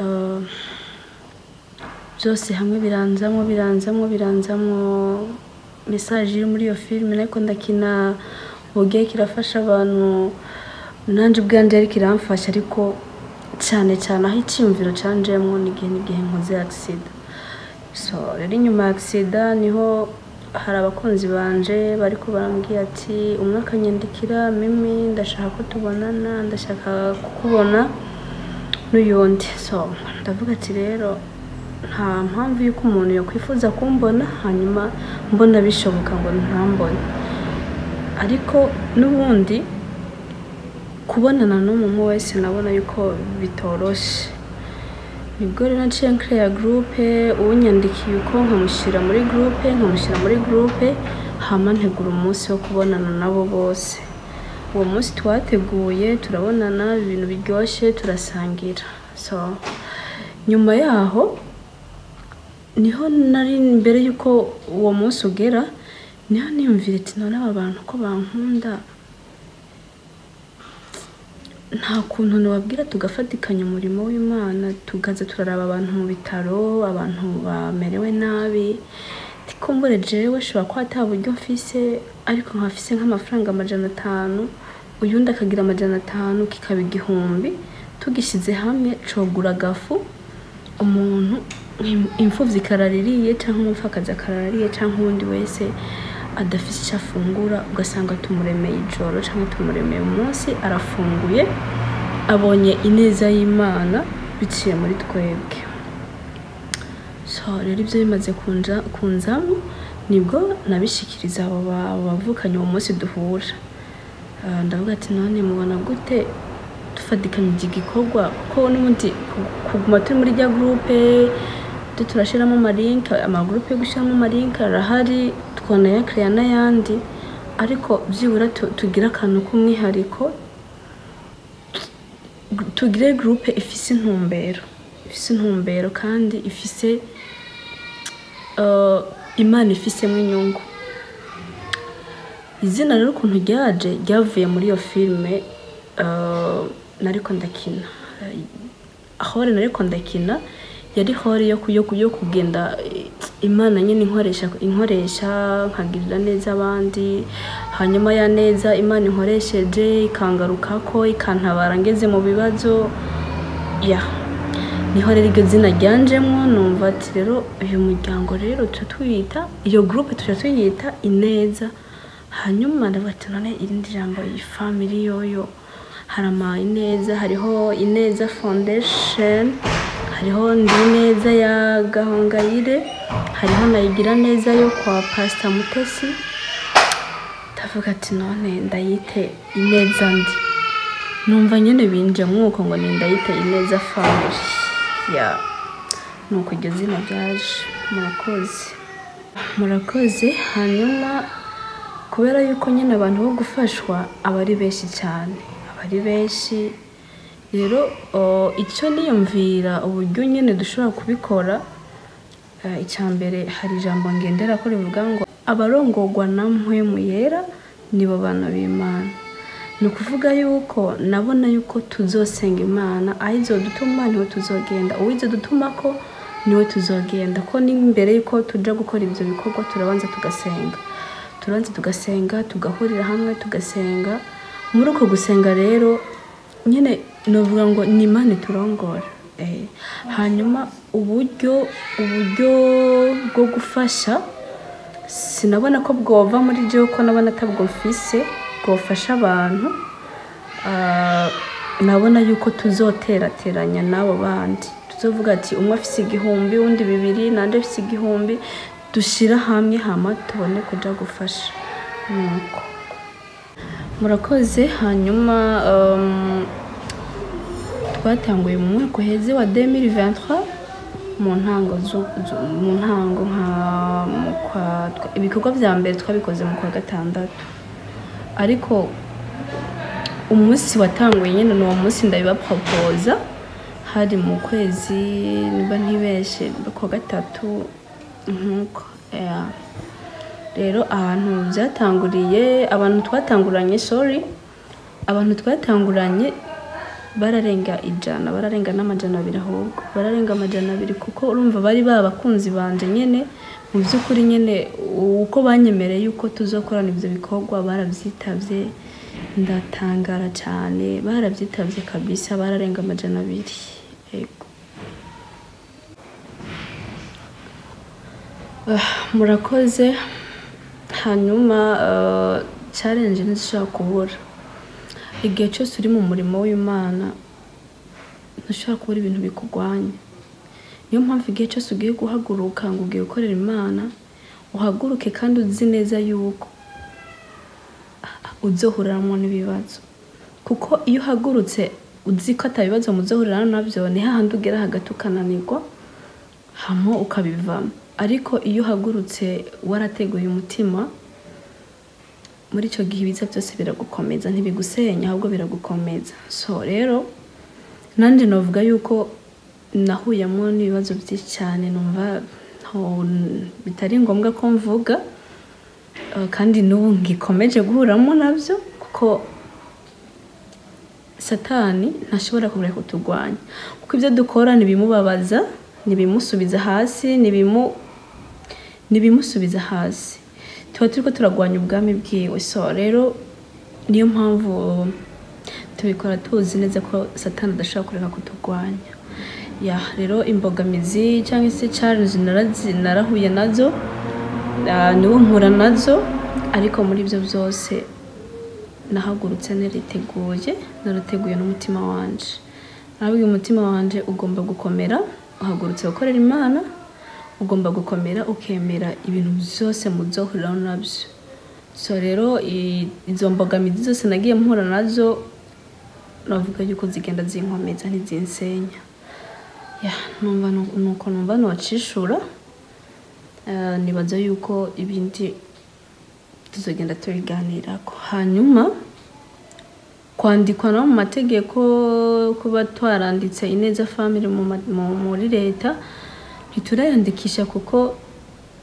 Uh, byose hamwe biranzamo biranzamo biranzamo mesaje iri muri iyo filime ariko ndakina uburyo kirafasha abantu. Nanjye ubwanjye ariko iramfasha ariko cyane cyane aho icyiyumviro cyanjemo n'igihe n'igihe nkoze agisida rero inyuma ya agisida ni ho hari abakunzi banje bariko barambwira ati umwe akanyandikira mimi ndashaka ko tubonana ndashaka kukubona n'uyundi so ndavuga ati rero nta mpamvu y'uko umuntu yakwifuza kumbona hanyuma mbona bishoboka ngo ntambone. Ariko n'ubundi kubonana n'umuntu wese nabona yuko bitoroshe. Ni bwo rero naciye nkereya gurupe uwunyandikiye uko nkamushyira muri gurupe nkamushyira muri gurupe hama ntegura umunsi wo kubonana nabo bose. Uwo munsi twateguye turabonana ibintu biryoshye turasangira. So nyuma yaho ni ho nari mbere y'uko uwo munsi ugera ni ho niyumvira ati none aba bantu ko bankunda? Nta kuntu nababwira tugafatikanya umurimo w'imana tugaza turaraba abantu mu bitaro abantu bamerewe nabi. Tikumbure jewe shobora kuba ata buryo mfise ariko nkafise nk'amafaranga amajana atanu uyundi akagira amajana atanu kikaba igihumbi. Tugishyize hamwe cogura agafu umuntu imfuvyi karaririye cyangwa umupfakazi akaraririye cyangwa uwundi wese. Adafite icyo afungura ugasanga tumuremeye ijoro cyangwa tumuremeye umunsi arafunguye abonye ineza y'imana biciye muri twebwe. Rero ibyo bimaze kunzamu ni bwo nabishikiriza abo ba- abo bavukanye uwo munsi duhura. Ah, ndavuga ati none mubona gute? Dufatikanya iki gikorwa? Kuko n'ubundi ku- kuguma turi muri rya gurupe turashyiramo amalinka amagurupe yo gushyiramo amalinka arahari. Twanayakereya n'ayandi ariko byibura tu- tugire akantu k'umwihariko tugire gurupe ifise intumbero. Ifise intumbero kandi ifise uh, imana ifisemo inyungu. Izina rero ukuntu ryaje ryavuye muri iyo filime uh, nariko ndakina. Hore nariko ndakina yari hore yo, ku- yo, ku- yo kugenda. Imana nyine inkoresha inkoresha nkagirira neza abandi. Hanyuma ya neza imana inkoresheje ikangarukako ikantabara ngeze mu bibazo. Ya. Niho rero iryo zina ryanjemo numva ati rero uyu muryango rero tuca tuyita iyo gurupe tuca tuyita ineza. Hanyuma ati none irindi jambo iyi family yoyo. Hari ineza hariho ineza foundation. Hariho neza ya gahongayire hariho nayigira neza yo kwa pasita mutesi. Ndavuga ati none ndayite ineza ndi. Numva nyine binje mwuko ngo ni ndayite ineza family. Ya nuko iryo zina ryaje. Murakoze. Murakoze hanyuma kubera yuko nyine abantu bo gufashwa aba ari benshi cyane. Aba ari benshi rero icyo niyumvira uburyo nyine dushobora kubikora eh, icya mbere hari ijambo ngendera ko rivuga ngo abarongorwa na mpwemu yera nibo bana b'imana. Ni ukuvuga yuko nabona yuko tuzosenga imana aho izo dutuma ni ho tuzogenda uwizo dutuma ko ni we tuzogenda. Ko n'imbere yuko tujya gukora ibyo bikorwa turabanza tugasenga. Turabanza tugasenga tugahurira hamwe tugasenga. Muri uko gusenga rero nyine navuga ngo ni imana iturongora. Eh, hanyuma uburyo uburyo bwo gufasha sinabona ko bwova muri byo ko nabona atabwo mfise bwofasha abantu Ah, nabona yuko tuzoterateranya n'abo bandi. Tuzovuga ati umwe afise igihumbi undi bibiri nande afise igihumbi dushira hamwe hama tubone kuja gufasha. Nuko. Murakoze hanyuma um, twatanguye mu mwaka uheze wa 2023 mu ntango mu ntango nka ibikorwa vya mbere twabikoze mu kwa gatandatu. Ariko umunsi watanguye nyine ni uwo munsi ndabibaporopoza hari mu kwezi niba ntibeshe kwa gatatu nk'uko rero ahantu byatanguriye abantu twatanguranye sorry abantu twatanguranye bararenga ijana bararenga n'amajana abiri ahubwo. Bararenga amajana abiri kuko urumva bari ba bakunzi banje nyine mu by'ukuri nyine uko banyemereye yuko tuzakorana ibyo bikorwa barabyitabye ndatangara cyane barabyitabye kabisa bararenga amajana abiri. Ah, murakoze. Hanyuma uh, challenge ntizishobora kubura. Igihe cyose uri mu murimo w'imana ntushobora kubura ibintu bikurwanya niyo mpamvu igihe cyose ugiye guhaguruka ngo ugiye gukorera imana uhaguruke kandi uzi neza yuko uzohuriramo n'ibibazo. Kuko iyo uhagurutse uzi ko atabibazo muzohuriramo na byo ni hahandi ugera hagati ukananirwa hamo ukabivamo. Ariko iyo uhagurutse warateguye umutima muri icyo gihe ibiza byose biragukomeza ntibigusenya ahubwo biragukomeza. So rero nanjye navuga yuko nahuyemo n'ibibazo byinshi cyane numva bitari ngombwa ko mvuga Uh, kandi n'ubu ngikomeje guhuramo na byo kuko satani ntashobora kubura kuturwanya kuko ibyo dukora ntibimubabaza ntibimusubiza hasi ntibimu ntibimusubiza hasi. Tuba turi ko turagwanya ubwami bwiwe. So rero niyo mpamvu tubikora tuzi neza ko satani adashobora kureka kuturwanya ya rero imbogamizi cyangwa se narazi- narahuye na zo niwo mpura na zo ariko muri ibyo byose nahagurutse nariteguye narateguye n'umutima wanje. Nabwiye umutima wanje ugomba gukomera uhagurutse gukorera imana ugomba gukomera ukemera ibintu byose muzohuriraho na byo. So rero izo mbogamizi zose nagiye mpura na zo navuga yuko zigenda zinkomeza ntizinsenya. Nuko numva nocishura Eh, nibaza yuko ibindi tuzagenda tubiganirako. Hanyuma kwandikwa no mu mategeko kuba twaranditse ineza family mu mu- muri leta ntiturayandikisha kuko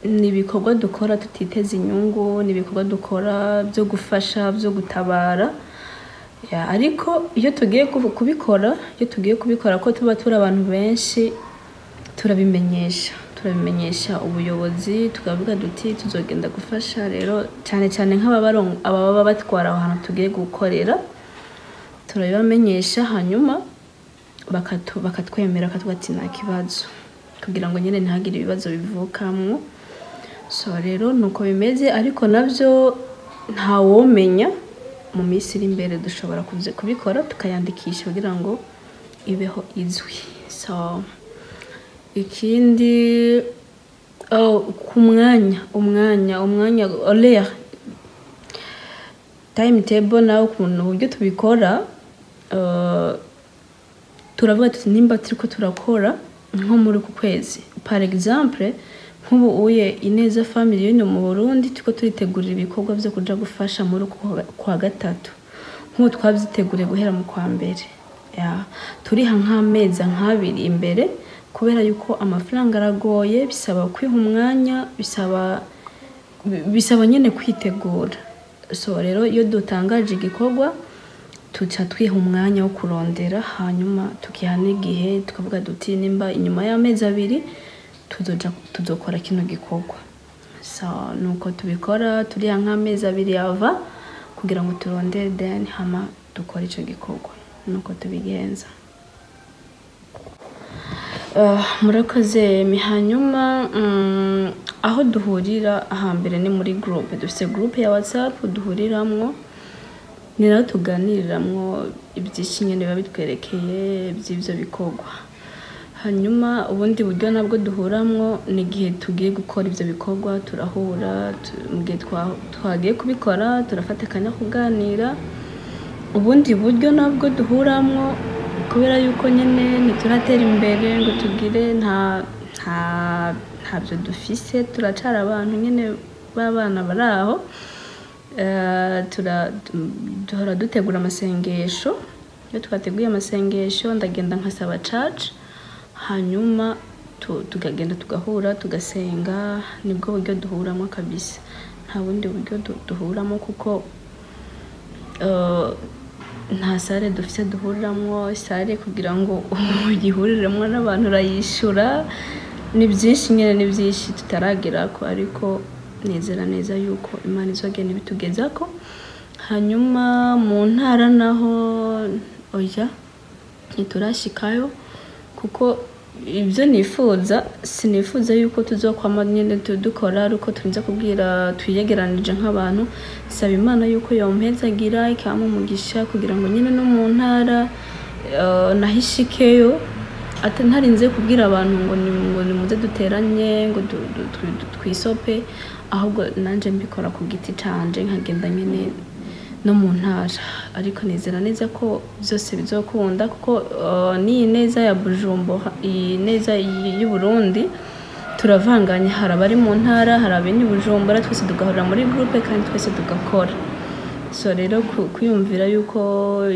ni ibikorwa dukora tutiteza inyungu ni ibikorwa dukora byo gufasha byo gutabara. Ariko iyo tugiye kubi- kubikora iyo tugiye kubikora ko tuba turi abantu benshi turabimenyesha. Turabimenyesha ubuyobozi tukavuga duti tuzogenda gufasha rero cyane cyane nk'ababa ababa batwara aho hantu tugiye gukorera turabibamenyesha hanyuma bakatwemera bakatubwira ati nta kibazo. Kugira ngo nyine ntihagire ibibazo bivukamwo so rero ni uko bimeze ariko na byo ntawomenya. Mu minsi iri imbere dushobora kubikora tukayandikisha kugira ngo ibeho izwi. So ikindi oh, ku mwanya umwanya umwanya oleya time table nawe ukuntu uburyo tubikora uh, turavuga tuti nimba turiko turakora nko muri ku kwezi. Par exemple nk'ubu uye ineza family y'ino mu burundi turiko turitegurira ibikorwa vyo kuja gufasha muri uku kwa- gatatu. Nk'ubu twavyiteguriye guhera mu kwa mbere. Turiha nk'amezi nk'abiri imbere kubera yuko amafaranga aragoye bisaba kwiha umwanya bisaba bisaba nyine kwitegura. So rero iyo dutangaje igikorwa tuca twiha umwanya wo kurondera hanyuma tukiha n'igihe tukavuga duti nimba inyuma y'amezi abiri tuzokora kino gikorwa. So nuko tubikora turiha nk'amezi abiri yava kugira ngo turondere then hama dukore ico gikorwa. Nuko tubigenza. Uh, murakoze hanyuma mm, aho duhurira ahambere ni muri groupe dufite groupe ya whatsapp duhuriramwo. Ni naho tuganiriramwo ibyinshi nyine biba bitwerekeye by'ibyo bikorwa. Hanyuma ubundi buryo nabwo duhuramwo ni igihe tugiye gukora ibyo bikorwa turahura tu- mu gihe twa- twagiye kubikora turafata akanya kuganira. Ubundi buryo nabwo duhuramwo kubera yuko nyine ntituratera imbere ngo tugire nta nta ntabyo dufise turacara abantu nyine b'abana bari aho. Duhora dutegura amasengesho. Iyo twateguye amasengesho ndagenda nkasaba church hanyuma tu- tukagenda tugahura tugasenga. Nibwo buryo duhuramo kabisa. Nta bundi buryo du- duhuramo kuko eh, nta sare dufite duhuriramo. Sare kugira ngo uyihuriremo n'abantu urayishyura. Ni byinshi nyine ni byinshi tutaragera ko ariko nizera neza yuko imana izogenda ibitugeza ko hanyuma mu ntara naho oya ntiturashikayo kuko ibyo nifuza sinifuza yuko tuzokwama nyine tu- dukora ari uko turinze kubwira twiyegeranije nk'abantu. Saba imana yuko yompezagira ikampa umugisha kugira ngo nyine no mu ntara eh, nahishikeyo. Ntarinze kubwira abantu ngo ni ngo nimuze duteranye ngo twisope. Ahubwo nanjye mbikora ku giti canje nkagenda nyine no mu ntara. Ariko nizera neza ko byose bizokunda kuko uh, n'iyi neza ya bujumbura iyi neza y- y'u Burundi. Turavanganye hari abari mu ntara hari abari bujumbura twese tugahurira muri groupe kandi twese tugakora. So rero kwiyumvira yuko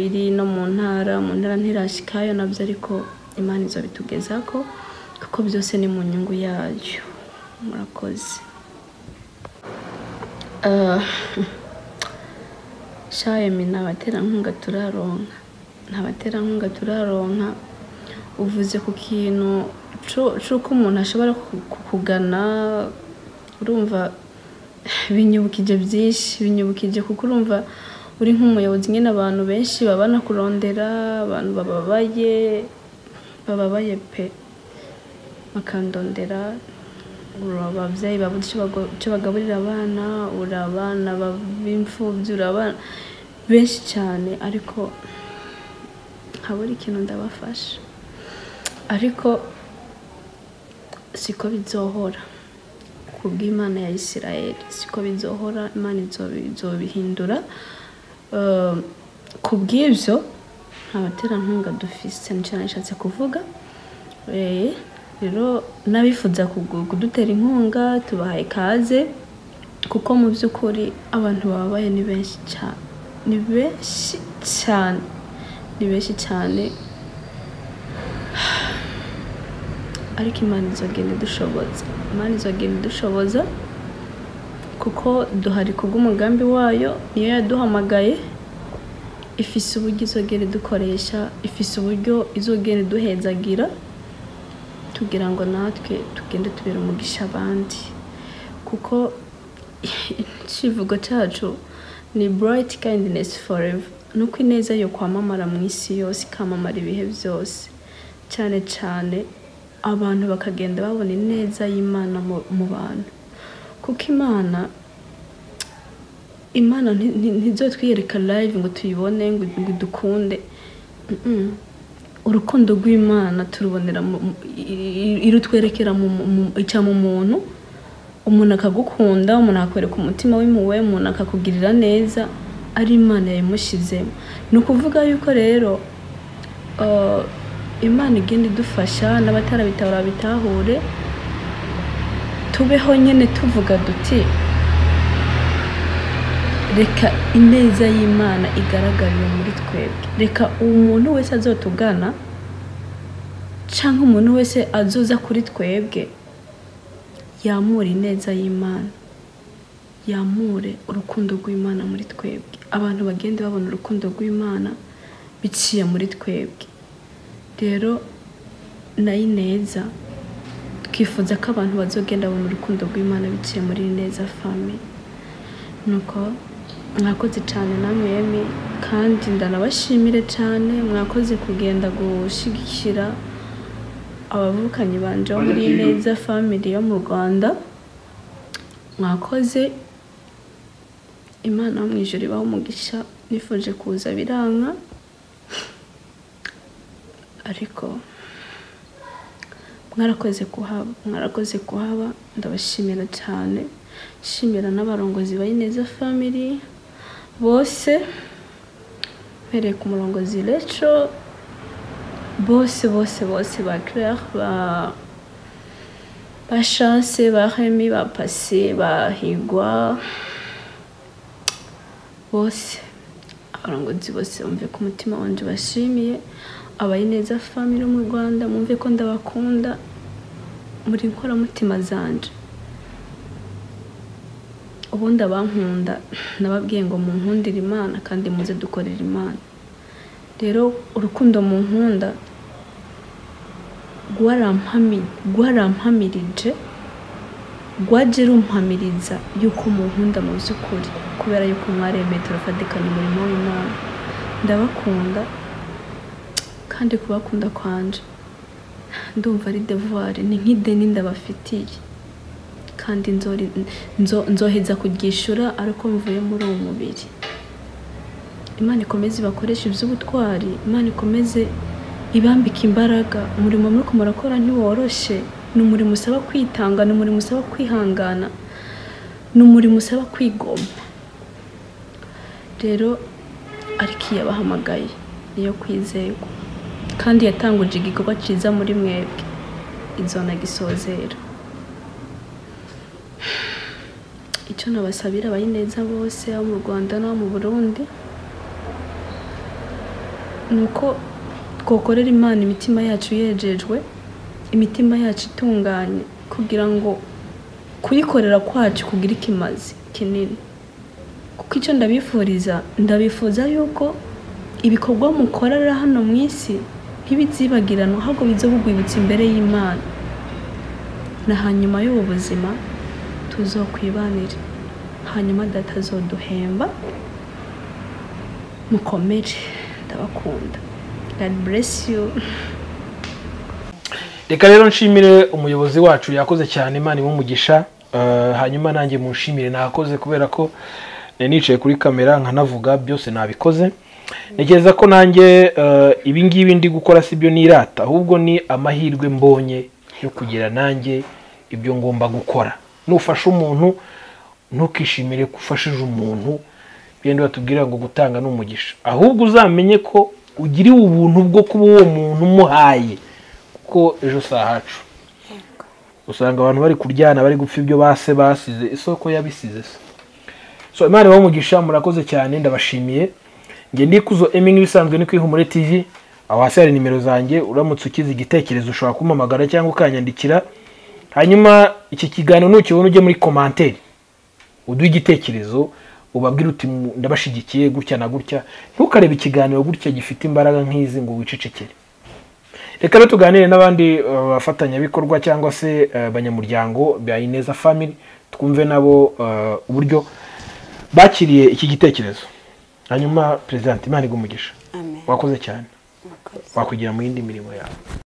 iri no mu ntara mu ntara ntirashikayo na byo ariko imana izobitugezako kuko byose ni mu nyungu yayo. Murakoze. shayemi nta baterankunga turaronka. Nta baterankunga turaronka. Uvuze ku kintu c'uko umuntu ashobora ku- kukugana urumva binyibukije byinshi binyibukije kuko urumva uri nk'umuyobozi nyine abantu benshi baba banakurondera abantu bababaye bababaye pe. Bakandondera. Ababyeyi babuze icyo bagaburira abana uri abana ba- b'imfubyi uri abana benshi cyane ariko habura ikintu ndabafasha. Ariko siko bizohora. Ku bw'imana ya isirayeli siko bizohora imana izobi- izobihindura Eh, ku bw'ibyo nta baterankunga dufise ni cyo nashatse kuvuga. Rero n'abifuza kudutera inkunga tubahaye ikaze kuko mu by'ukuri abantu bababaye ni benshi cyane ni benshi cyane ni benshi cyane ariko imana izogenda idushoboza imana izogenda idushoboza kuko duhari kubw'umugambi wayo niyo yaduhamagaye ifise uburyo izogenda idukoresha ifise uburyo izogenda iduhezagira tugira ngo natwe tugende tubera umugisha abandi. Kuko icivugo cyacu ni bright kindness forever. Ni uko ineza yo kwamamara mu isi yose ikamamara ibihe byose. Cyane cyane abantu bakagenda babona ineza y'imana mu- bantu. Kuko imana imana nti- nti- ntizotwiyereka live ngo tuyibone ngo Mm-mm. Urukundo rw'imana turubonera irutwerekera mu muntu. Umuntu akagukunda umuntu akakwereka umutima w'impuhwe umuntu akakugirira neza ari imana yabimushyizemo ni ukuvuga yuko rero uh, imana igenda idufasha n'abatarabitahura bitahure tubeho nyine tuvuga duti reka ineza y'imana igaragarire muri twebwe. Reka umuntu wese azotugana cyangwa umuntu wese azoza kuri twebwe yamure ineza y'imana yamure urukundo rw'imana muri twebwe. Abantu bagende babona urukundo rw'imana biciye muri twebwe. Rero na yo ineza twifuza ko abantu bazogenda babona urukundo rw'imana biciye muri neza family. Nuko mwakoze cyane namwe yemi kandi ndanabashimire cyane mwakoze kugenda gushyigikira abavukanyi banje bo muri neza family yo mu rwanda. Mwakoze imana mu ijoro ibaho umugisha nifuje kuza biranka ariko mwarakoze kuhaba mwarakoze kuhaba. Ndabashimira cyane nshimira n'abarongozi ba ineza family. Bose mpereye ku murongozi reco bose bose bose ba claire ba ba chance ba remy ba pase ba higwa bose abarongozi bose bumve ko umutima wanjye bashimiye abayineza family mu rwanda mwumve ko ndabakunda muri nkoramutima zanje ubundi abankunda. Nababwiye ngo munkundire imana kandi muze dukorera imana. Rero urukundo mu nkunda rwarampamirije rwaje rumpamiriza yuko munkunda mu by'ukuri kubera yuko mwaremeye turafatikanya umurimo w'imana. Ndabakunda kandi kubakunda kwanje. Ndumva ari devuwari ni nk'ideni ndabafitiye. Kandi nzoheza kuryishyura ariko mvuye muri uwo mubiri. Imana ikomeze ibakoreshe iby'ubutwari imana ikomeze ibambika imbaraga. Umurimo muri murakora ntiworoshye ni umurimo usaba kwitanga ni umurimo usaba kwihangana ni umurimo usaba kwigomba rero ariko iyo abahamagaye niyo kwizerwa kandi yatanguje igikorwa cyiza muri mwebwe inzona gisozera. Icyo nabasabira abayineza bose abo mu rwanda n'abo mu burundi ni uko twakorera imana imitima yacu yejejwe imitima yacu itunganye kugira ngo kuyikorera kwacu kugira ikimazi kinini. Kuko icyo ndabifuriza ndabifuza yuko ibikorwa mukorera hano mu isi ntibizibagirana ahubwo biza bugwibutsa imbere y'imana. Na hanyuma y'ubu buzima tuzokwibanire hanyuma data azoduhemba mukomere. Ndabakunda. God bless you. Reka rero nshimire umuyobozi wacu yakoze cyane imana imumugisha hanyuma nanjye munshimire. Nakoze kubera ko nicaye kuri kamera nkanavuga byose nabikoze. Ntekereza ko nanjye ibi ngibi ndi gukora si byo nirata. Ahubwo ni amahirwe mbonye yo kugira nanjye ibyo ngomba gukora. Nufasha umuntu ntukishimire ko ufashije umuntu benda batubwira ngo gutanga ni umugisha. Ahubwo uzamenye ko ugiriwe ubuntu bwo kuba uwo muntu umuhaye kuko ejo si ahacu. Usanga abantu bari kuryana bari gupfa ibyo base basize isoko yabisize se. So imana ibamugisha murakoze cyane ndabashimiye. Njye ndikuzo emi nk'ibisanzwe ni kwihumure tv aho hasi hari nimero zanjye uramutse ukize igitekerezo ushobora kumpamagara cyangwa ukanyandikira. Hanyuma iki kiganiro nukibona ujye muri komanteri uduhe igitekerezo ubabwire uti ndabashigikiye gutya na gutya. Ntukarebe ikiganiro gutya gifite imbaraga nk'izi ngo wicecekere. Reka rero tuganire n'abandi bafatanyabikorwa cyangwa se abanyamuryango ba ineza family twumve nabo uburyo bakiriye iki gitekerezo. Hanyuma perezida imana igumugisha wakoze cyane. Wakwigira mu yindi mirimo yawe.